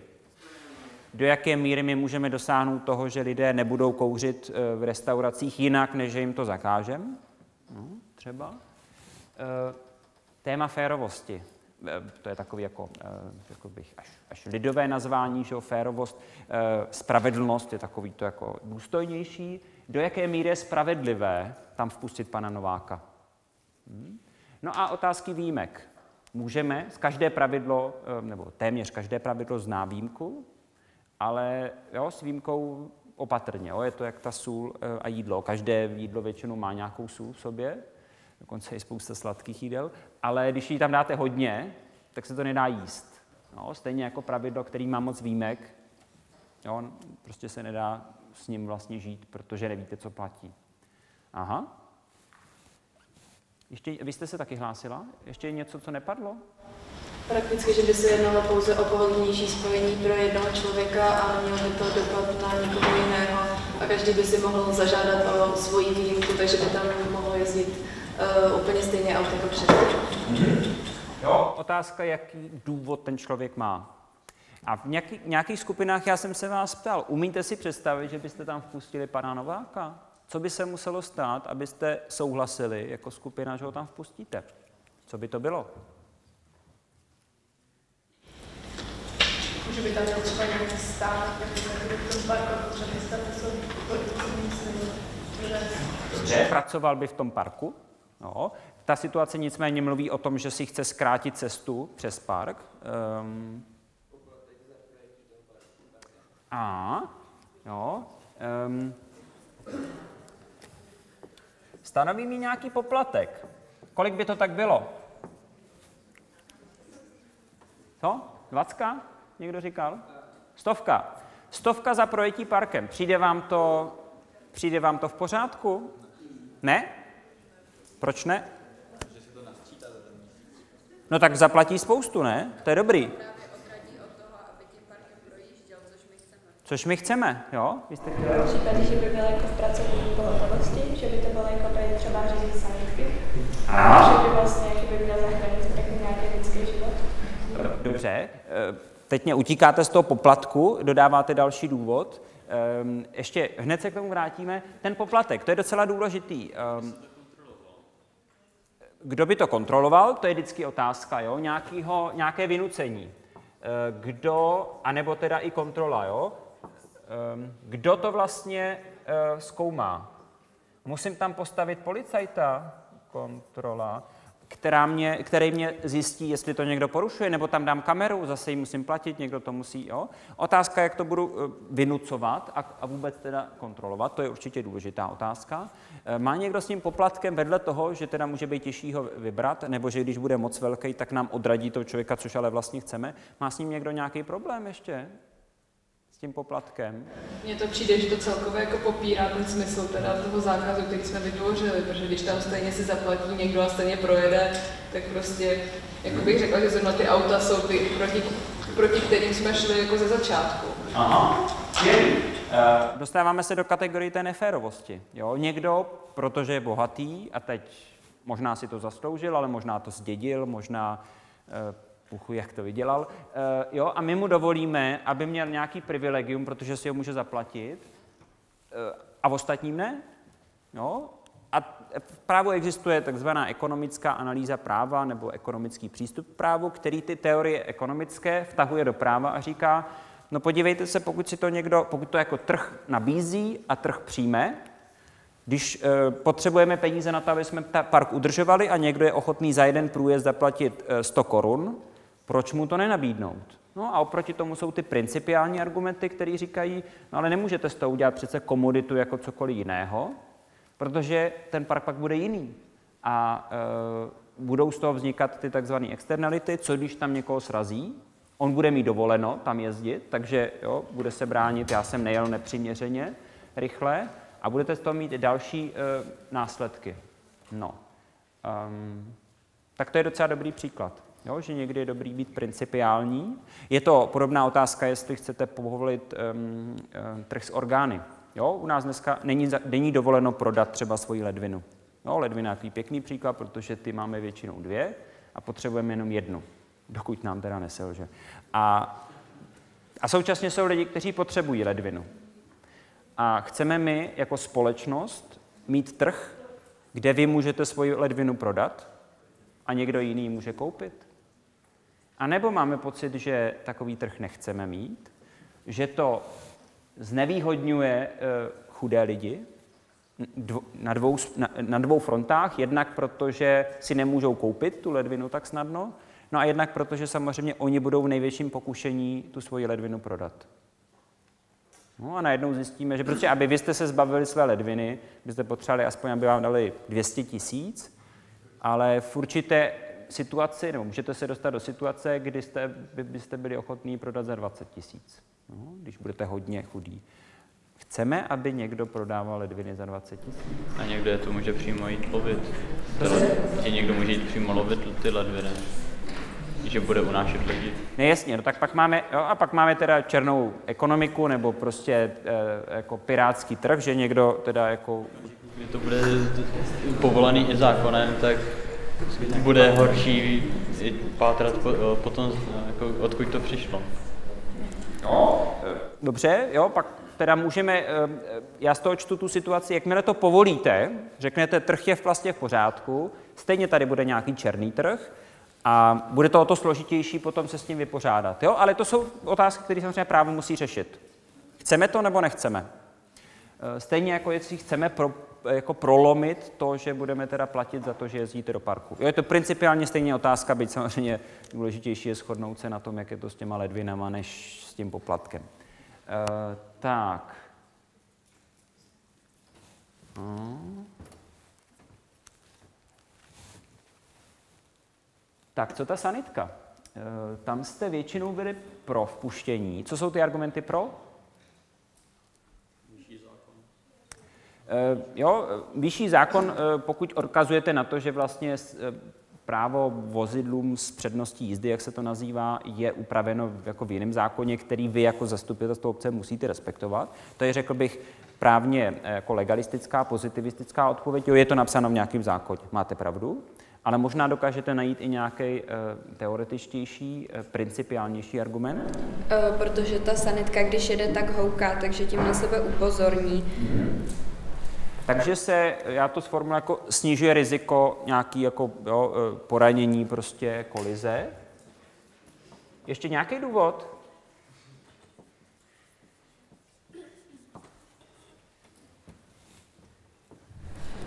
do jaké míry my můžeme dosáhnout toho, že lidé nebudou kouřit eh, v restauracích jinak, než že jim to zakážeme, no, třeba. Eh, téma férovosti. Eh, to je takový jako, jako bych, až, až lidové nazvání, že jo, férovost. Spravedlnost je takový to jako důstojnější. Do jaké míry je spravedlivé tam vpustit pana Nováka? Hm? No a otázky výjimek. Můžeme, z každé pravidlo, nebo téměř každé pravidlo zná výjimku, ale jo, s výjimkou opatrně. Jo, je to jak ta sůl eh, a jídlo. Každé jídlo většinou má nějakou sůl v sobě, dokonce i spousta sladkých jídel, ale když ji tam dáte hodně, tak se to nedá jíst. Jo, stejně jako pravidlo, který má moc výjimek, jo, prostě se nedá s ním vlastně žít, protože nevíte, co platí. Aha. Ještě, vy jste se taky hlásila? Ještě něco, co nepadlo? Prakticky, že by se jednalo pouze o pohodlnější spojení pro jednoho člověka a nemělo by to dopad na někoho jiného a každý by si mohl zažádat o svoji výjimku, takže by tam mohlo jezdit uh, úplně stejně auto jako předtím. Mm-hmm. Jo, otázka, jaký důvod ten člověk má. A v nějaký, nějakých skupinách já jsem se vás ptal, umíte si představit, že byste tam vpustili pana Nováka? Co by se muselo stát, abyste souhlasili jako skupina, že ho tam vpustíte? Co by to bylo? že by tam měl třeba nějaký stát, jako v tom parku, Dobře, pracoval by v tom parku. No. Ta situace nicméně mluví o tom, že si chce zkrátit cestu přes park. Um, a, jo, um, stanoví mi nějaký poplatek. Kolik by to tak bylo? Co? Dvacka? Někdo říkal? Stovka. Stovka za projetí parkem. Přijde vám to, přijde vám to v pořádku? Ne? Proč ne? No tak zaplatí spoustu, ne? To je dobrý. Což my chceme, jo? Vy jste chtěli... V případě, že by byl jako v pracovní pohotovosti, že by to bylo jako by třeba řízit sanitky, a že by vlastně jako by měl zachránit taky nějaký lidský život. Dobře. Teď mě utíkáte z toho poplatku, dodáváte další důvod. Ehm, ještě hned se k tomu vrátíme. Ten poplatek, to je docela důležitý. Ehm, kdo by to kontroloval, to je vždycky otázka, jo? Nějakýho, nějaké vynucení. Kdo, anebo teda i kontrola, jo? Kdo to vlastně zkoumá? Musím tam postavit policajta? Kontrola která mě, který mě zjistí, jestli to někdo porušuje, nebo tam dám kameru, zase ji musím platit, někdo to musí. Jo? Otázka, jak to budu eh, vynucovat a, a vůbec teda kontrolovat, to je určitě důležitá otázka. Eh, má někdo s tím poplatkem vedle toho, že teda může být těžší ho vybrat, nebo že když bude moc velký, tak nám odradí toho člověka, což ale vlastně chceme. Má s ním někdo nějaký problém ještě? Tím poplatkem? Mně to přijde, že to celkově jako popírá ten smysl teda toho zákazu, který jsme vytvořili, protože když tam stejně si zaplatí někdo a stejně projede, tak prostě, jako bych řekla, že zrovna ty auta jsou ty, proti, proti kterým jsme šli jako ze začátku. Aha, Dostáváme se do kategorie té neférovosti. Jo? Někdo, protože je bohatý a teď možná si to zasloužil, ale možná to zdědil, možná eh, puchu, jak to vydělal. E, jo, a my mu dovolíme, aby měl nějaký privilegium, protože si ho může zaplatit, e, a v ostatním ne. Jo? A v právu existuje takzvaná ekonomická analýza práva nebo ekonomický přístup k právu, který ty teorie ekonomické vtahuje do práva a říká, no podívejte se, pokud si to někdo, pokud to jako trh nabízí a trh přijme, když e, potřebujeme peníze na to, aby jsme park udržovali a někdo je ochotný za jeden průjezd zaplatit 100 korun, proč mu to nenabídnout? No a oproti tomu jsou ty principiální argumenty, které říkají, no ale nemůžete z toho udělat přece komoditu jako cokoliv jiného, protože ten park pak bude jiný. A e, budou z toho vznikat ty takzvané externality, co když tam někoho srazí, on bude mít dovoleno tam jezdit, takže jo, bude se bránit, já jsem nejel nepřiměřeně rychle a budete z toho mít další e, následky. No. Um, tak to je docela dobrý příklad. Jo, že někdy je dobrý být principiální. Je to podobná otázka, jestli chcete povolit um, trh s orgány. Jo, u nás dneska není, není dovoleno prodat třeba svoji ledvinu. Jo, ledvina je takový pěkný příklad, protože ty máme většinou dvě a potřebujeme jenom jednu, dokud nám teda neselže. A, a současně jsou lidi, kteří potřebují ledvinu. A chceme my jako společnost mít trh, kde vy můžete svoji ledvinu prodat a někdo jiný může koupit? A nebo máme pocit, že takový trh nechceme mít, že to znevýhodňuje eh, chudé lidi na dvou, na, dvou frontách. Jednak protože si nemůžou koupit tu ledvinu tak snadno, no a jednak protože samozřejmě oni budou v největším pokušení tu svoji ledvinu prodat. No a najednou zjistíme, že prostě, aby vy jste se zbavili své ledviny, byste potřebovali aspoň, aby vám dali 200 tisíc, ale v určité situaci, nebo můžete se dostat do situace, kdy jste, by, byste byli ochotní prodat za 20 tisíc, no, když budete hodně chudý. Chceme, aby někdo prodával ledviny za 20 tisíc? A někdo je to může přímo jít lovit. Že někdo může jít přímo lovit ty ledviny. Že bude unášet lidi. Ne, jasně, no tak pak máme, jo, a pak máme teda černou ekonomiku, nebo prostě e, jako pirátský trh, že někdo teda jako... Když to bude povolený i zákonem, tak bude horší pátrat po, potom, jako, odkud to přišlo. No, dobře, jo, pak teda můžeme, eh, já z toho čtu tu situaci, jakmile to povolíte, řeknete, trh je vlastně v pořádku, stejně tady bude nějaký černý trh a bude to o to složitější potom se s tím vypořádat. Jo? Ale to jsou otázky, které samozřejmě právo musí řešit. Chceme to nebo nechceme? Eh, stejně jako jestli chceme pro, jako prolomit to, že budeme teda platit za to, že jezdíte do parku. Jo, je to principiálně stejně otázka, byť samozřejmě důležitější je shodnout se na tom, jak je to s těma ledvinama, než s tím poplatkem. Uh, tak. Hmm. Tak, co ta sanitka? Uh, tam jste většinou byli pro vpuštění. Co jsou ty argumenty pro? Jo, vyšší zákon, pokud odkazujete na to, že vlastně právo vozidlům s předností jízdy, jak se to nazývá, je upraveno jako v jiném zákoně, který vy jako zastupitelstvo obce musíte respektovat. To je, řekl bych, právně eh, jako legalistická, pozitivistická odpověď. Jo, je to napsáno v nějakém zákoně, máte pravdu, ale možná dokážete najít i nějaký teoretičtější, principiálnější argument? Protože ta sanitka, když jede, tak houká, takže tím na sebe upozorní. Takže se, já to sformuluji jako snižuje riziko nějaký jako jo, e, poranění, prostě kolize. Ještě nějaký důvod?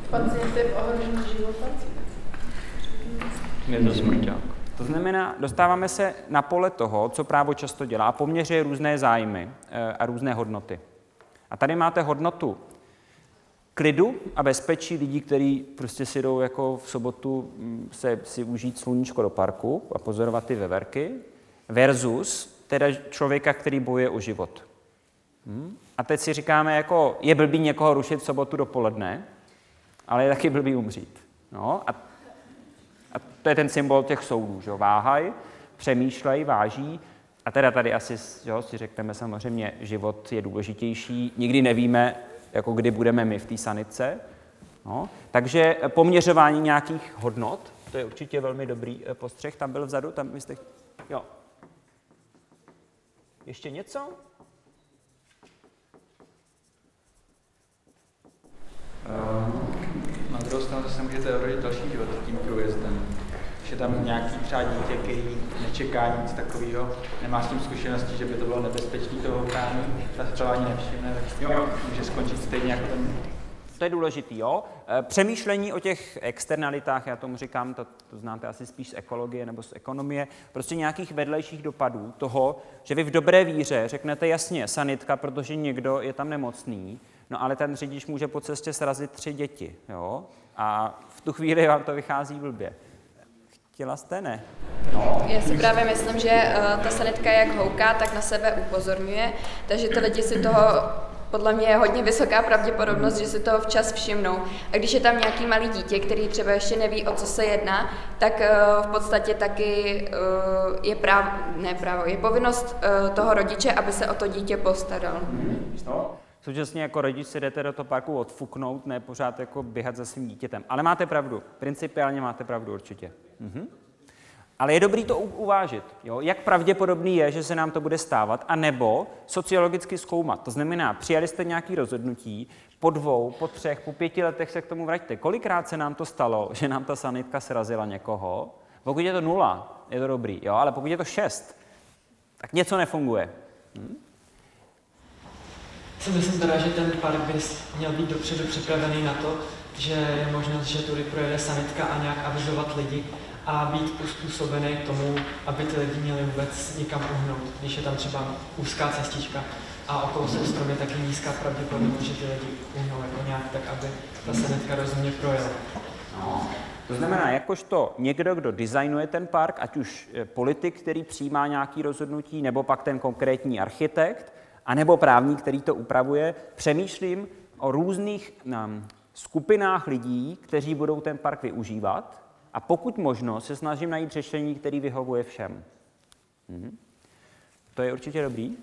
Pacient je v ohrožení života? Je to smrťák. To znamená, dostáváme se na pole toho, co právo často dělá, poměřuje různé zájmy e, a různé hodnoty. A tady máte hodnotu klidu a bezpečí lidí, kteří prostě si jdou jako v sobotu mm, se si užít sluníčko do parku a pozorovat ty veverky, versus teda člověka, který bojuje o život. Hmm? A teď si říkáme, jako je blbý někoho rušit v sobotu dopoledne, ale je taky blbý umřít. No, a, a to je ten symbol těch soudů, že váhaj, přemýšlej, váží, a teda tady asi jo, si řekneme samozřejmě, život je důležitější, nikdy nevíme, jako kdy budeme my v té sanice. No. Takže poměřování nějakých hodnot, to je určitě velmi dobrý eh, postřeh. Tam byl vzadu, tam jste... Jo. Ještě něco? Uh, na druhou stranu se můžete rodit další život tím průjezdem. Je tam nějaký třeba dítě, který nečeká nic takového, nemá s tím zkušenosti, že by to bylo nebezpečné toho houkání, ta třeba ani nevšimne, tak jo. může skončit stejně jako ten To je důležitý, jo? Eh, Přemýšlení o těch externalitách, já tomu říkám, to, to znáte asi spíš z ekologie nebo z ekonomie, prostě nějakých vedlejších dopadů toho, že vy v dobré víře řeknete jasně sanitka, protože někdo je tam nemocný, no ale ten řidič může po cestě srazit tři děti, jo? A v tu chvíli vám to vychází blbě. Chtěla jste, ne? Já si právě myslím, že uh, ta sanitka jak houká, tak na sebe upozorňuje, takže ty lidi si toho podle mě je hodně vysoká pravděpodobnost, že si toho včas všimnou. A když je tam nějaký malý dítě, který třeba ještě neví, o co se jedná, tak uh, v podstatě taky uh, je právo, ne právo, je povinnost uh, toho rodiče, aby se o to dítě postaral. Současně jako rodič si jdete do toho parku odfuknout, ne pořád jako běhat za svým dítětem. Ale máte pravdu, principiálně máte pravdu určitě. Mhm. Ale je dobrý to uvážit, jo? jak pravděpodobný je, že se nám to bude stávat, a nebo sociologicky zkoumat. To znamená, přijali jste nějaké rozhodnutí, po dvou, po třech, po pěti letech se k tomu vraťte. Kolikrát se nám to stalo, že nám ta sanitka srazila někoho? Pokud je to nula, je to dobrý, jo? ale pokud je to šest, tak něco nefunguje. Hm? Si myslím teda, že ten park by měl být dopředu připravený na to, že je možnost, že tudy projede sanitka a nějak avizovat lidi a být uspůsobený k tomu, aby ty lidi měli vůbec někam uhnout, když je tam třeba úzká cestička a okolo stromy, tak je nízká pravděpodobnost, že ty lidi uhnou jako nějak tak, aby ta sanitka rozumně projela. No. To znamená, jakožto někdo, kdo designuje ten park, ať už eh, politik, který přijímá nějaký rozhodnutí, nebo pak ten konkrétní architekt, anebo právník, který to upravuje, přemýšlím o různých um, skupinách lidí, kteří budou ten park využívat a pokud možno se snažím najít řešení, který vyhovuje všem. Mhm. To je určitě dobrý.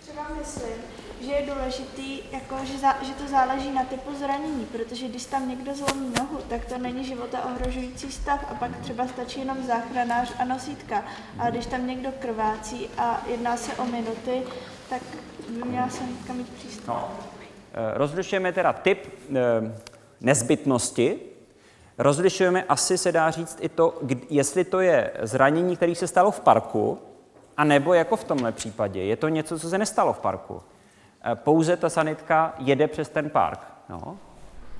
Třeba myslím, že je důležitý, jako, že, za, že to záleží na typu zranění, protože když tam někdo zlomí nohu, tak to není života ohrožující stav a pak třeba stačí jenom záchranář a nosítka. A když tam někdo krvácí a jedná se o minuty, tak by měla sanitka mít přístup. No. Eh, rozlišujeme teda typ eh, nezbytnosti, rozlišujeme asi se dá říct i to, jestli to je zranění, které se stalo v parku, a nebo jako v tomhle případě, je to něco, co se nestalo v parku. Eh, pouze ta sanitka jede přes ten park. No.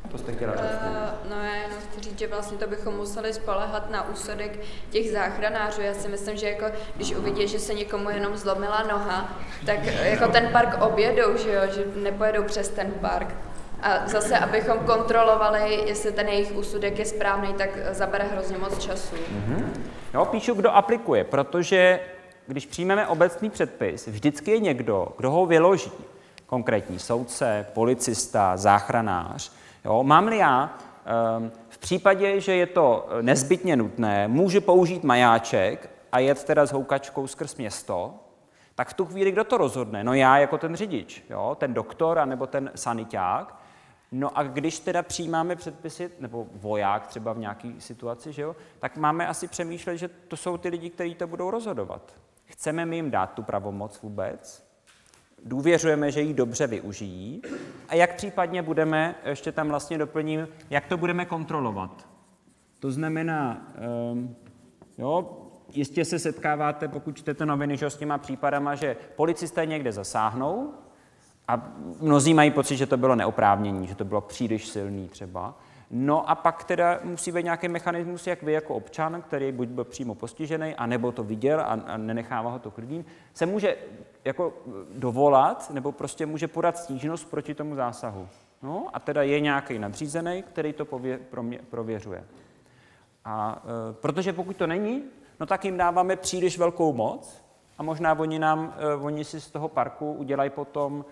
To jste chtěla říct? Uh, no já jenom chci říct, že vlastně to bychom museli spolehat na úsudek těch záchranářů. Já si myslím, že jako, když uvidí, že se někomu jenom zlomila noha, tak jako ten park objedou, že jo, že nepojedou přes ten park. A zase, abychom kontrolovali, jestli ten jejich úsudek je správný, tak zabere hrozně moc času. Mm-hmm. Jo, píšu, kdo aplikuje, protože když přijmeme obecný předpis, vždycky je někdo, kdo ho vyloží. Konkrétní soudce, policista, záchranář. Jo, mám-li já ehm, v případě, že je to nezbytně nutné, můžu použít majáček a jet teda s houkačkou skrz město, tak v tu chvíli kdo to rozhodne? No já jako ten řidič, jo, ten doktor anebo ten saniták. No a když teda přijímáme předpisy, nebo voják třeba v nějaké situaci, že jo, tak máme asi přemýšlet, že to jsou ty lidi, kteří to budou rozhodovat. Chceme mi jim dát tu pravomoc vůbec? Důvěřujeme, že ji dobře využijí a jak případně budeme, ještě tam vlastně doplním, jak to budeme kontrolovat. To znamená, um, jo, jistě se setkáváte, pokud čtete noviny, že s těma případama, že policisté někde zasáhnou a mnozí mají pocit, že to bylo neoprávnění, že to bylo příliš silný třeba. No a pak teda musí být nějaký mechanismus, jak vy jako občan, který buď byl přímo postižený, anebo to viděl a, a nenechává ho to klidným, se může jako dovolat, nebo prostě může podat stížnost proti tomu zásahu. No a teda je nějaký nadřízený, který to pově, promě, prověřuje. A e, protože pokud to není, no tak jim dáváme příliš velkou moc a možná oni, nám, e, oni si z toho parku udělají potom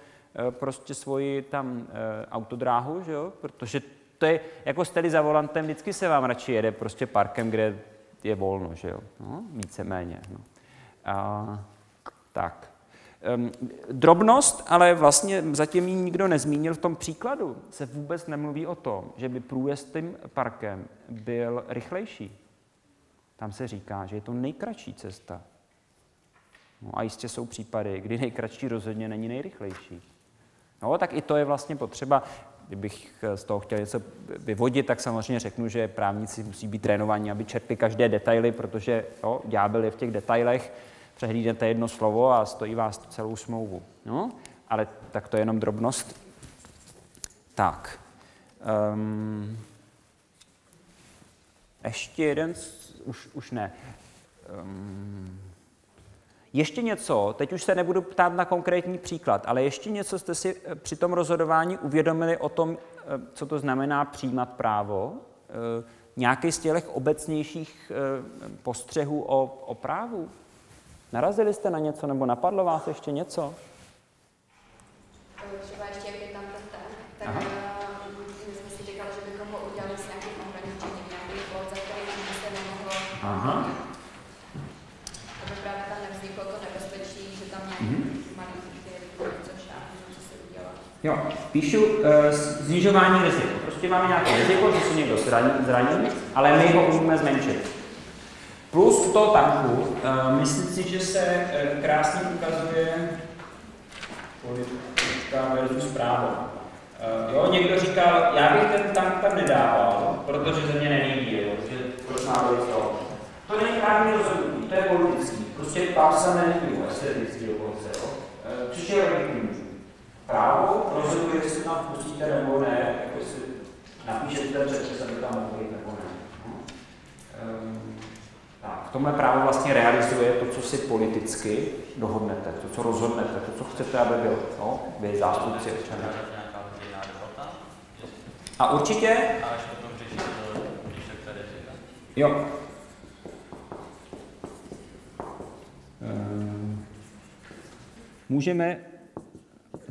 e, prostě svoji tam e, autodráhu, že jo? protože to je, jako jste za volantem, vždycky se vám radši jede prostě parkem, kde je volno, že jo, no, víceméně. No. A, tak. Um, drobnost, ale vlastně zatím ji nikdo nezmínil v tom příkladu. Se vůbec nemluví o tom, že by průjezd tím parkem byl rychlejší. Tam se říká, že je to nejkratší cesta. No a jistě jsou případy, kdy nejkratší rozhodně není nejrychlejší. No, tak i to je vlastně potřeba. Kdybych z toho chtěl něco vyvodit, tak samozřejmě řeknu, že právníci musí být trénovaní, aby četli každé detaily, protože jo, ďábel je v těch detailech, přehlídnete jedno slovo a stojí vás celou smlouvu. No, ale tak to je jenom drobnost. Tak. Um, ještě jeden, už, už ne. Um, ještě něco, teď už se nebudu ptát na konkrétní příklad, ale ještě něco jste si eh, při tom rozhodování uvědomili o tom, eh, co to znamená přijímat právo? Eh, nějaký z těch obecnějších postřehů o, o právu? Narazili jste na něco nebo napadlo vás ještě něco? Třeba ještě, jak je tam ten tak Aha. my jsme si říkali, že bychom ho udělali s nějakým ohraničením, nějaký bod, za který by se nemohlo Aha Jo, píšu uh, snižování rizika. Prostě máme nějaké riziko, že se někdo zraní, zraní, ale my ho umíme zmenšit. Plus u toho tanku, uh, myslím si, že se uh, krásně ukazuje politika versus právo. Uh, jo, někdo říkal, já bych ten tank tam nedával, protože ze mě není díl, že proč má to. To není právní rozhodnutí, to je politický. Prostě tam se není estetický dokonce, jo. Což je legitimní právo rozhoduje, jestli tam pustíte nebo ne, jako si napíšete před, aby tam mohl být nebo ne. Um, v tomhle právo vlastně realizuje to, co si politicky dohodnete, to, co rozhodnete, to, co chcete, aby bylo, no, vy zástupci občané. A určitě... A až potom řešit, Jo. Um, můžeme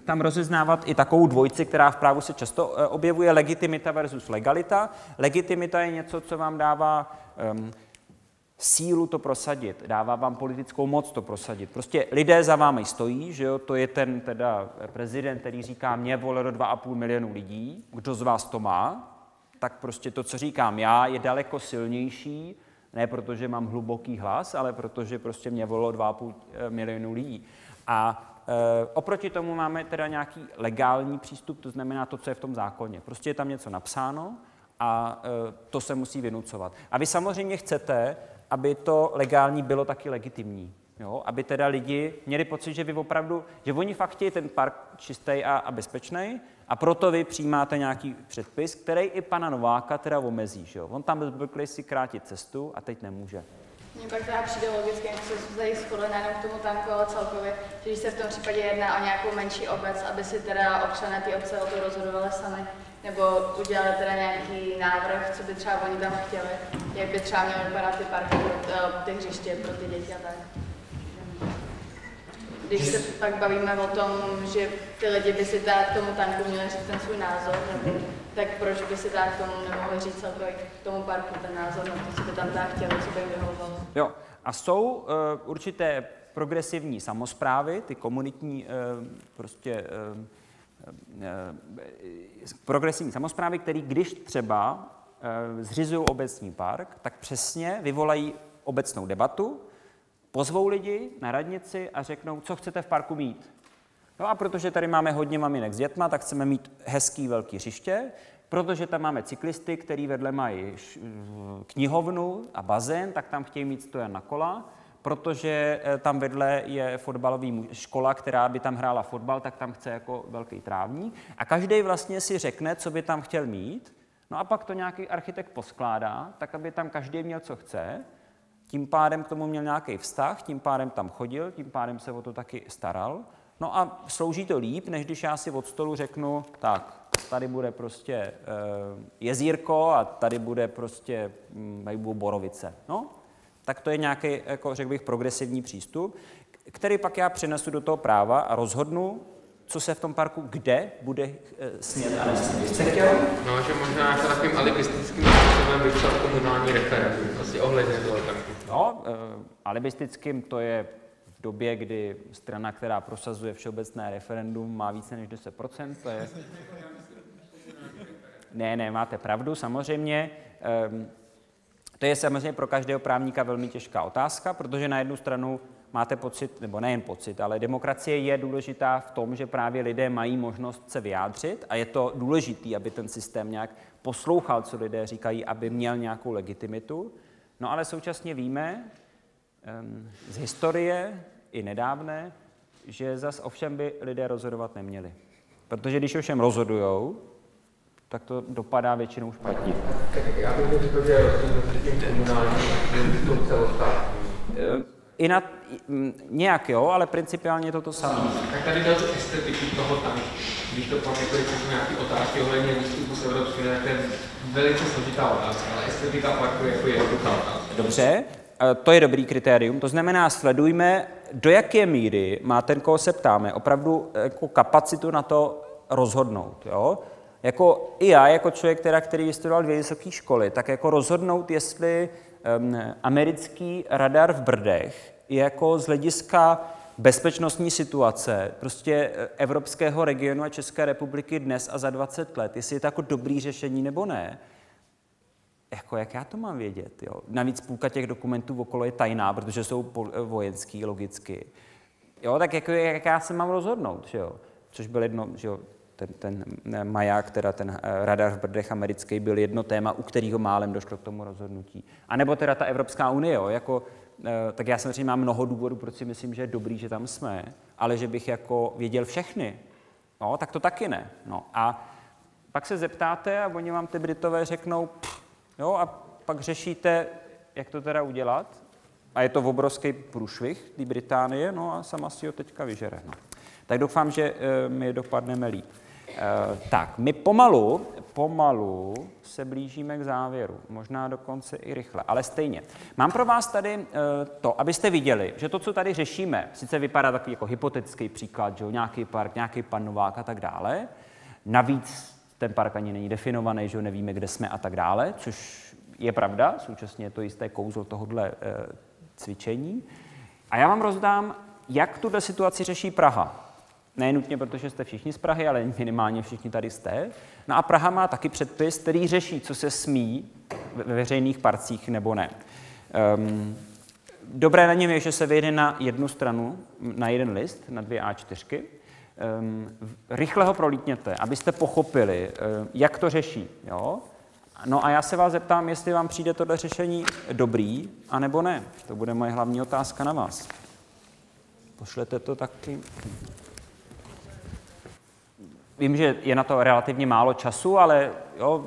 tam rozeznávat i takovou dvojici, která v právu se často eh, objevuje, legitimita versus legalita. Legitimita je něco, co vám dává um, sílu to prosadit, dává vám politickou moc to prosadit. Prostě lidé za vámi stojí, že jo? to je ten teda prezident, který říká, mě volilo 2,5 milionu lidí, kdo z vás to má, tak prostě to, co říkám já, je daleko silnější, ne protože mám hluboký hlas, ale protože prostě mě volilo 2,5 eh, milionu lidí. A Eh, oproti tomu máme teda nějaký legální přístup, to znamená to, co je v tom zákoně. Prostě je tam něco napsáno a eh, to se musí vynucovat. A vy samozřejmě chcete, aby to legální bylo taky legitimní. Jo? Aby teda lidi měli pocit, že vy opravdu, že oni fakt chtějí ten park čistý a, a bezpečný a proto vy přijímáte nějaký předpis, který i pana Nováka teda omezí. Že jo? On tam bez si krátit cestu a teď nemůže. Mně pak teda přijde logické, jak se tady shodli nejenom k tomu tanku, ale celkově, že když se v tom případě jedná o nějakou menší obec, aby si teda občané ty obce o to rozhodovali sami, nebo udělali teda nějaký návrh, co by třeba oni tam chtěli, jak by třeba měly vypadat ty parky, eh, ty hřiště pro ty děti a tak. Když se pak bavíme o tom, že ty lidi by si k tomu tanku měli říct ten svůj názor, nebo tak proč by si tak tomu nemohli říct celkově k tomu parku ten názor na to, co by tam tak chtěli, co by jim vyhovovalo. Jo, a jsou uh, určité progresivní samozprávy, ty komunitní uh, prostě uh, progresivní samozprávy, které když třeba uh, zřizují obecní park, tak přesně vyvolají obecnou debatu, pozvou lidi na radnici a řeknou, co chcete v parku mít. No a protože tady máme hodně maminek s dětma, tak chceme mít hezký velký hřiště, protože tam máme cyklisty, který vedle mají knihovnu a bazén, tak tam chtějí mít stojan na kola, protože eh, tam vedle je fotbalový škola, která by tam hrála fotbal, tak tam chce jako velký trávník. A každý vlastně si řekne, co by tam chtěl mít, no a pak to nějaký architekt poskládá, tak aby tam každý měl, co chce, tím pádem k tomu měl nějaký vztah, tím pádem tam chodil, tím pádem se o to taky staral. No a slouží to líp, než když já si od stolu řeknu, tak, tady bude prostě e, jezírko a tady bude prostě hm, tady borovice. No, tak to je nějaký, jako řekl bych, progresivní přístup, který pak já přinesu do toho práva a rozhodnu, co se v tom parku kde bude e, smět a nesmět. Jste chtěl? No, že možná jako takovým alibistickým způsobem vypsat komunální referendum, vlastně ohledně toho tanku. No, e, alibistickým to je v době, kdy strana, která prosazuje všeobecné referendum, má více než 10%, to je... Ne, ne, máte pravdu, samozřejmě. Ehm, to je samozřejmě pro každého právníka velmi těžká otázka, protože na jednu stranu máte pocit, nebo nejen pocit, ale demokracie je důležitá v tom, že právě lidé mají možnost se vyjádřit a je to důležité, aby ten systém nějak poslouchal, co lidé říkají, aby měl nějakou legitimitu. No ale současně víme, z historie i nedávné, že zas ovšem by lidé rozhodovat neměli. Protože když ovšem rozhodujou, tak to dopadá většinou špatně. Já bych řekl, že je tím komunálním celostátním. I na, nějak jo, ale principiálně je to to samé. Tak tady jde o estetiku toho tam. Když to pak jako řeknu nějaký otázky ohledně výstupu z Evropské unie, to je velice složitá otázka, ale estetika parku je jako jednoduchá otázka. Dobře, eh, to je dobrý kritérium. To znamená, sledujme, do jaké míry má ten, koho se ptáme, opravdu eh, jako kapacitu na to rozhodnout. Jo? Jako i já, jako člověk, teda, který vystudoval dvě vysoké školy, tak jako rozhodnout, jestli um, americký radar v Brdech je jako z hlediska bezpečnostní situace prostě eh, evropského regionu a České republiky dnes a za 20 let, jestli je to jako dobrý řešení nebo ne, jako jak já to mám vědět? Jo? Navíc půlka těch dokumentů okolo je tajná, protože jsou eh, vojenský, logicky. Jo, tak jako, jak já se mám rozhodnout, že jo? Což byl jedno, že jo, ten, ten eh, maják, teda ten eh, radar v Brdech americký, byl jedno téma, u kterého málem došlo k tomu rozhodnutí. A nebo teda ta Evropská unie, jo, jako, tak já samozřejmě mám mnoho důvodů, proč si myslím, že je dobrý, že tam jsme, ale že bych jako věděl všechny, no, tak to taky ne. No. A pak se zeptáte a oni vám ty Britové řeknou, pff, Jo, a pak řešíte, jak to teda udělat. A je to obrovský průšvih té Británie, no a sama si ho teďka vyžere. No. Tak doufám, že my dopadneme líp. E, tak, my pomalu, pomalu se blížíme k závěru, možná dokonce i rychle, ale stejně. Mám pro vás tady e, to, abyste viděli, že to, co tady řešíme, sice vypadá takový jako hypotetický příklad, že nějaký park, nějaký panovák a tak dále, navíc ten park ani není definovaný, že nevíme, kde jsme a tak dále, což je pravda, současně je to jisté kouzlo tohohle e, cvičení. A já vám rozdám, jak tuhle situaci řeší Praha. Ne nutně, protože jste všichni z Prahy, ale minimálně všichni tady jste. No a Praha má taky předpis, který řeší, co se smí ve veřejných parcích nebo ne. Um, dobré na něm je, že se vyjde na jednu stranu, na jeden list, na dvě A4, um, rychle ho prolítněte, abyste pochopili, uh, jak to řeší. Jo? No a já se vás zeptám, jestli vám přijde tohle řešení dobrý, anebo ne. To bude moje hlavní otázka na vás. Pošlete to taky. Vím, že je na to relativně málo času, ale jo,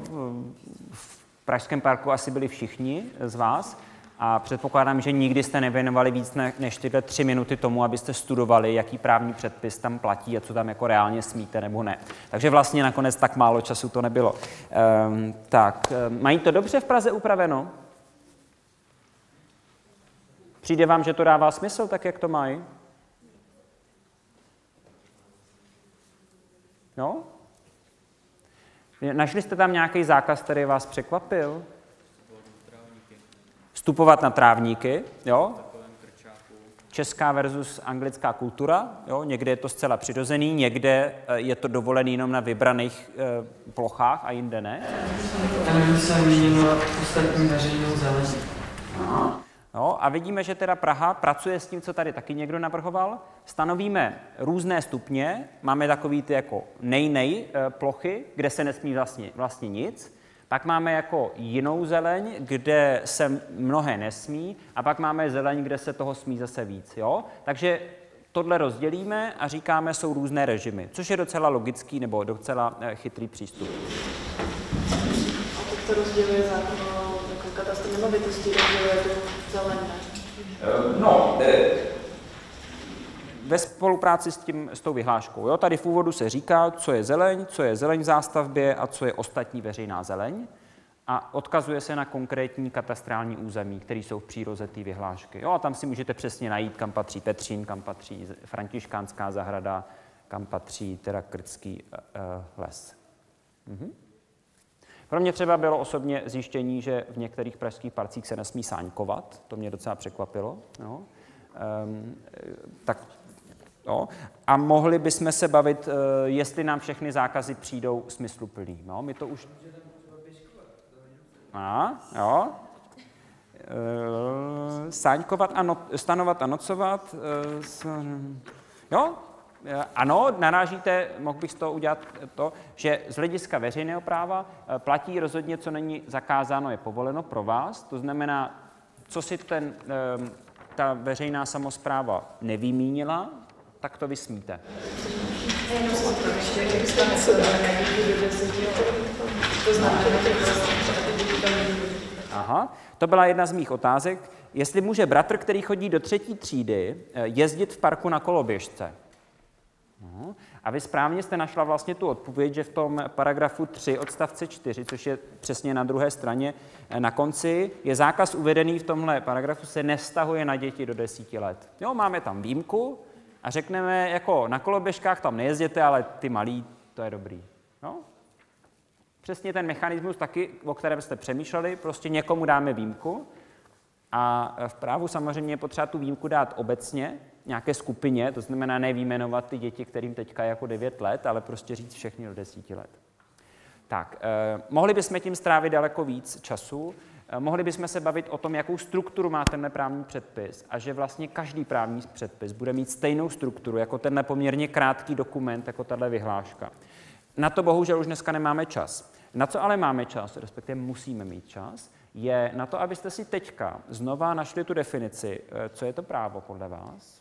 v Pražském parku asi byli všichni z vás a předpokládám, že nikdy jste nevěnovali víc než tyhle tři minuty tomu, abyste studovali, jaký právní předpis tam platí a co tam jako reálně smíte nebo ne. Takže vlastně nakonec tak málo času to nebylo. Um, tak, mají to dobře v Praze upraveno? Přijde vám, že to dává smysl, tak jak to mají? No? Našli jste tam nějaký zákaz, který vás překvapil? Vstupovat na trávníky, jo? Česká versus anglická kultura, jo? někde je to zcela přirozený, někde je to dovolený jenom na vybraných e, plochách a jinde ne. Nevím, se ostatní veřejnou zelení. No, a vidíme, že teda Praha pracuje s tím, co tady taky někdo navrhoval. Stanovíme různé stupně, máme takový ty jako nej-nej e, plochy, kde se nesmí vlastně, vlastně nic. Pak máme jako jinou zeleň, kde se mnohé nesmí, a pak máme zeleň, kde se toho smí zase víc. Jo? Takže tohle rozdělíme a říkáme, jsou různé režimy, což je docela logický nebo docela e, chytrý přístup. A to rozděluje zákon o katastru nemovitosti, rozděluje tu zeleň, No, ve spolupráci s, tím, s tou vyhláškou. Jo? Tady v úvodu se říká, co je zeleň, co je zeleň v zástavbě a co je ostatní veřejná zeleň. A odkazuje se na konkrétní katastrální území, které jsou v příroze té vyhlášky. Jo? A tam si můžete přesně najít, kam patří Petřín, kam patří Františkánská zahrada, kam patří teda Krtský uh, les. Mhm. Pro mě třeba bylo osobně zjištění, že v některých pražských parcích se nesmí sáňkovat. To mě docela překvapilo. Jo? Um, tak Jo? A mohli bychom se bavit, jestli nám všechny zákazy přijdou smysluplný. No, my to už... A, jo. Sáňkovat a no, stanovat a nocovat. Jo, ano, narážíte, mohl bych z toho udělat to, že z hlediska veřejného práva platí rozhodně, co není zakázáno, je povoleno pro vás. To znamená, co si ten, ta veřejná samozpráva nevymínila, tak to vysmíte. Aha, to byla jedna z mých otázek. Jestli může bratr, který chodí do třetí třídy, eh, jezdit v parku na koloběžce? No. A vy správně jste našla vlastně tu odpověď, že v tom paragrafu 3 odstavce 4, což je přesně na druhé straně, eh, na konci je zákaz uvedený v tomhle paragrafu se nestahuje na děti do 10 let. Jo, máme tam výjimku a řekneme, jako na koloběžkách tam nejezděte, ale ty malí, to je dobrý. No? Přesně ten mechanismus taky, o kterém jste přemýšleli, prostě někomu dáme výjimku a v právu samozřejmě je potřeba tu výjimku dát obecně, nějaké skupině, to znamená nevýjmenovat ty děti, kterým teďka je jako 9 let, ale prostě říct všechny do 10 let. Tak, eh, mohli bychom tím strávit daleko víc času, eh, mohli bychom se bavit o tom, jakou strukturu má tenhle právní předpis a že vlastně každý právní předpis bude mít stejnou strukturu jako tenhle poměrně krátký dokument, jako tahle vyhláška. Na to bohužel už dneska nemáme čas. Na co ale máme čas, respektive musíme mít čas, je na to, abyste si teďka znova našli tu definici, eh, co je to právo podle vás,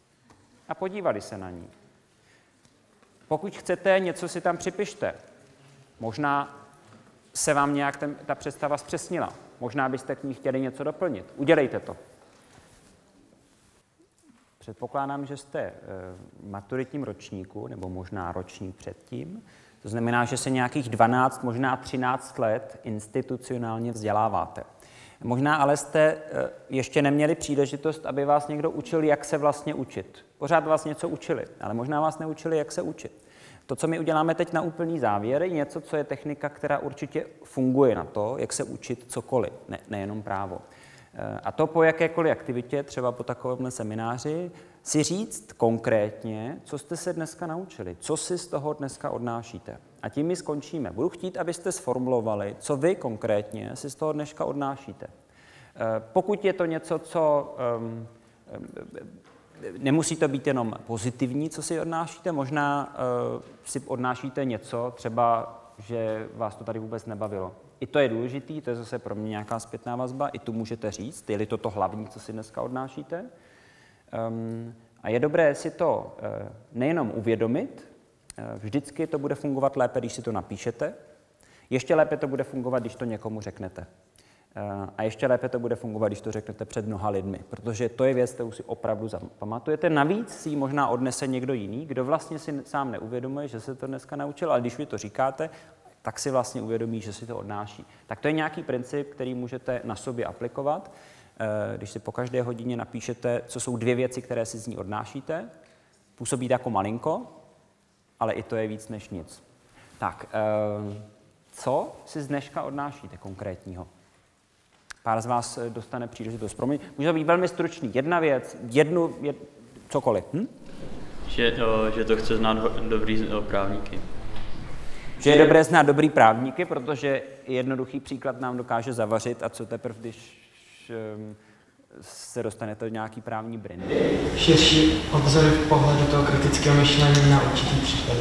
a podívali se na ní. Pokud chcete, něco si tam připište. Možná se vám nějak ten, ta představa zpřesnila. Možná byste k ní chtěli něco doplnit. Udělejte to. Předpokládám, že jste v maturitním ročníku, nebo možná ročník předtím. To znamená, že se nějakých 12, možná 13 let institucionálně vzděláváte. Možná ale jste eh, ještě neměli příležitost, aby vás někdo učil, jak se vlastně učit. Pořád vás něco učili, ale možná vás neučili, jak se učit. To, co my uděláme teď na úplný závěr, je něco, co je technika, která určitě funguje na to, jak se učit cokoliv, ne, nejenom právo. Eh, a to po jakékoliv aktivitě, třeba po takovém semináři, si říct konkrétně, co jste se dneska naučili, co si z toho dneska odnášíte. A tím my skončíme. Budu chtít, abyste sformulovali, co vy konkrétně si z toho dneška odnášíte. Eh, pokud je to něco, co um, nemusí to být jenom pozitivní, co si odnášíte, možná uh, si odnášíte něco, třeba, že vás to tady vůbec nebavilo. I to je důležité, to je zase pro mě nějaká zpětná vazba, i tu můžete říct, je-li to to hlavní, co si dneska odnášíte. Um, a je dobré si to uh, nejenom uvědomit, uh, vždycky to bude fungovat lépe, když si to napíšete, ještě lépe to bude fungovat, když to někomu řeknete. Uh, a ještě lépe to bude fungovat, když to řeknete před mnoha lidmi, protože to je věc, kterou si opravdu zapamatujete. Navíc si ji možná odnese někdo jiný, kdo vlastně si sám neuvědomuje, že se to dneska naučil, ale když vy to říkáte, tak si vlastně uvědomí, že si to odnáší. Tak to je nějaký princip, který můžete na sobě aplikovat. Eh, když si po každé hodině napíšete, co jsou dvě věci, které si z ní odnášíte, působí to jako malinko, ale i to je víc než nic. Tak, eh, co si z dneška odnášíte konkrétního? Pár z vás dostane příležitost. Pro mě může být velmi stručný. Jedna věc, jednu, jed, cokoliv. Hm? Že, o, že to chce znát dobrý právníky. Že je dobré znát dobrý právníky, protože jednoduchý příklad nám dokáže zavařit a co teprve, když um, se dostanete do nějaký právní brindy. Širší obzory v pohledu toho kritického myšlení na určitý případy.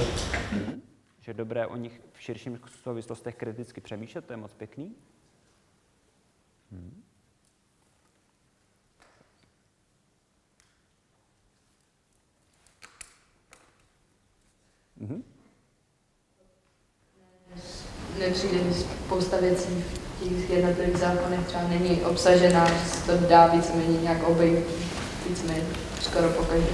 Hmm. Že je dobré o nich v širším souvislostech kriticky přemýšlet, to je moc pěkný. Hmm. Mm-hmm. Mi spousta věcí v těch jednotlivých zákonech třeba není obsažená, že se to dá víceméně nějak obejít, víceméně skoro pokaždé.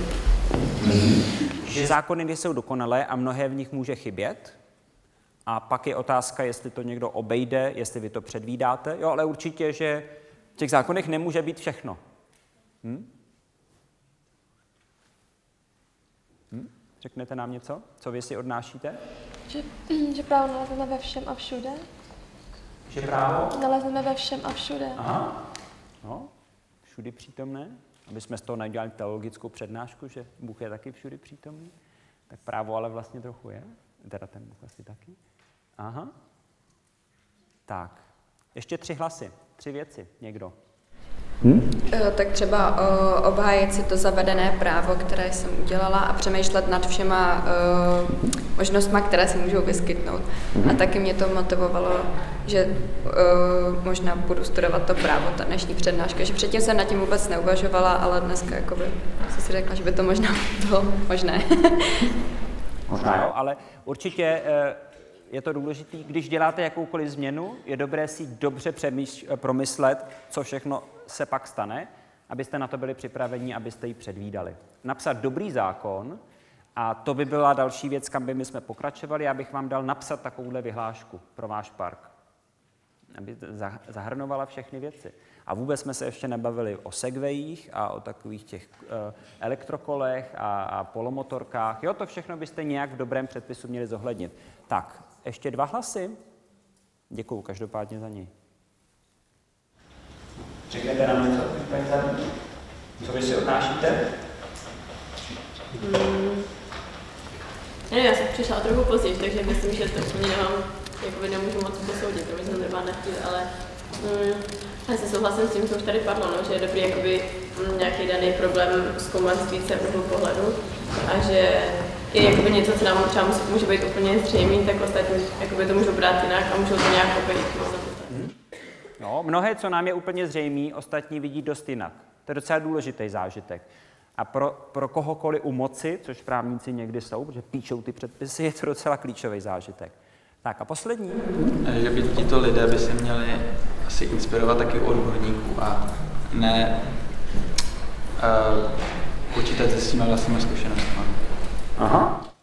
Že zákony nejsou dokonalé a mnohé v nich může chybět, a pak je otázka, jestli to někdo obejde, jestli vy to předvídáte. Jo, ale určitě, že v těch zákonech nemůže být všechno. Hm? Hm? Řeknete nám něco? Co vy si odnášíte? Že, že právo nalezneme ve všem a všude. Že právo? Nalezneme ve všem a všude. Aha. No, všudy přítomné. Aby jsme z toho nedělali teologickou přednášku, že Bůh je taky všudy přítomný. Tak právo ale vlastně trochu je. Teda ten Bůh asi taky. Aha. Tak. Ještě tři hlasy, tři věci. Někdo. Hmm? Tak třeba uh, obhájit si to zavedené právo, které jsem udělala a přemýšlet nad všema uh, možnostma, které se můžou vyskytnout. Hmm. A taky mě to motivovalo, že uh, možná budu studovat to právo, ta dnešní přednáška, že předtím jsem nad tím vůbec neuvažovala, ale dneska jakoby, jsem si řekla, že by to možná bylo možné. možná jo, ale určitě je to důležité, když děláte jakoukoliv změnu, je dobré si dobře přemýš, promyslet, co všechno se pak stane, abyste na to byli připraveni, abyste ji předvídali. Napsat dobrý zákon, a to by byla další věc, kam by my jsme pokračovali. Já bych vám dal napsat takovouhle vyhlášku pro váš park, aby zahrnovala všechny věci. A vůbec jsme se ještě nebavili o segwayích a o takových těch uh, elektrokolech a, a polomotorkách. Jo, to všechno byste nějak v dobrém předpisu měli zohlednit. Tak, ještě dva hlasy. Děkuju každopádně za něj. Řeknete nám něco, co vy si odnášíte? Hmm. Já, já jsem přišla trochu později, takže myslím, že to úplně nemám, jakoby nemůžu moc posoudit, to jsem třeba nechtěl, ale mm, já se souhlasím s tím, co už tady padlo, no, že je dobrý jakoby, mm, nějaký daný problém zkoumat z více úhlu pohledu a že je jakoby něco, co nám třeba může, být úplně zřejmý, tak ostatní jakoby to můžou brát jinak a můžou to nějak obejít. Hmm. No, mnohé, co nám je úplně zřejmé, ostatní vidí dost jinak. To je docela důležitý zážitek. A pro, pro kohokoliv u moci, což právníci někdy jsou, protože píšou ty předpisy, je to docela klíčový zážitek. Tak a poslední. Že by tito lidé by se měli asi inspirovat taky odborníků a ne uh, počítat se s těmi vlastními zkušenostmi. Aha.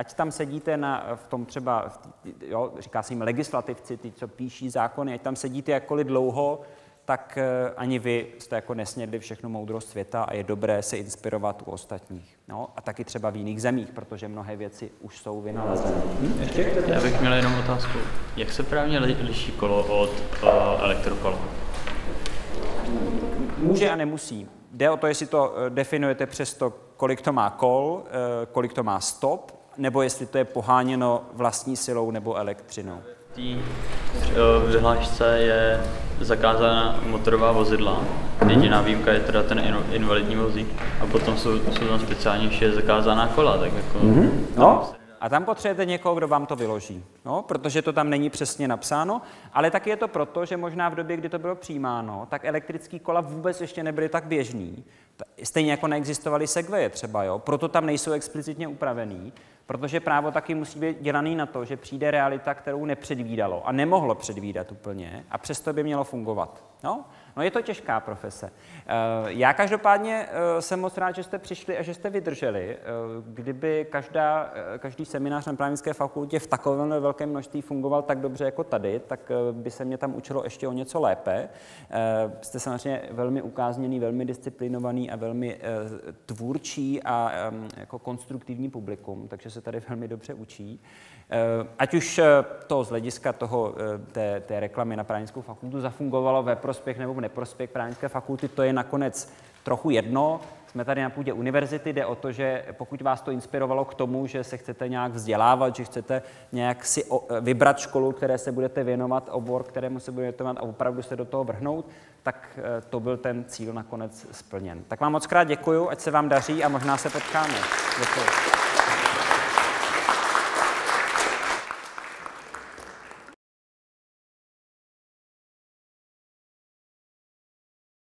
Ať tam sedíte na, v tom třeba, jo, říká se jim legislativci, ty, co píší zákony, ať tam sedíte jakkoliv dlouho, tak eh, ani vy jste jako nesnědli všechno moudrost světa a je dobré se inspirovat u ostatních. No, a taky třeba v jiných zemích, protože mnohé věci už jsou vynalezené. Hm? Ještě? Já bych měl jenom otázku. Jak se právě liší kolo od uh, elektrokola? Může a nemusí. Jde o to, jestli to eh, definujete přes to, kolik to má kol, kolik to má stop, nebo jestli to je poháněno vlastní silou nebo elektřinou té eh, vyhlášce je zakázána motorová vozidla. Jediná výjimka je teda ten invalidní vozík. A potom jsou, jsou tam speciálně ještě zakázaná kola. Tak jako, mm-hmm. no. A tam potřebujete někoho, kdo vám to vyloží, no, protože to tam není přesně napsáno, ale taky je to proto, že možná v době, kdy to bylo přijímáno, tak elektrické kola vůbec ještě nebyly tak běžný. Stejně jako neexistovaly segwaye třeba, jo? proto tam nejsou explicitně upravený, protože právo taky musí být dělaný na to, že přijde realita, kterou nepředvídalo a nemohlo předvídat úplně a přesto by mělo fungovat. No? No je to těžká profese. Eh, já každopádně eh, jsem moc rád, že jste přišli a že jste vydrželi. Eh, kdyby každá, každý seminář na právnické fakultě v takovém velkém množství fungoval tak dobře jako tady, tak by se mě tam učilo ještě o něco lépe. Jste samozřejmě velmi ukázněný, velmi disciplinovaný a velmi tvůrčí a jako konstruktivní publikum, takže se tady velmi dobře učí. Eh, ať už eh, to z hlediska toho, eh, té, té reklamy na právnickou fakultu zafungovalo ve prospěch nebo v neprospěch právnické fakulty, to je nakonec trochu jedno. Jsme tady na půdě univerzity, jde o to, že pokud vás to inspirovalo k tomu, že se chcete nějak vzdělávat, že chcete nějak si vybrat školu, které se budete věnovat, obor, kterému se budete věnovat a opravdu se do toho vrhnout, tak to byl ten cíl nakonec splněn. Tak vám moc krát děkuju, ať se vám daří a možná se potkáme. Děkuji.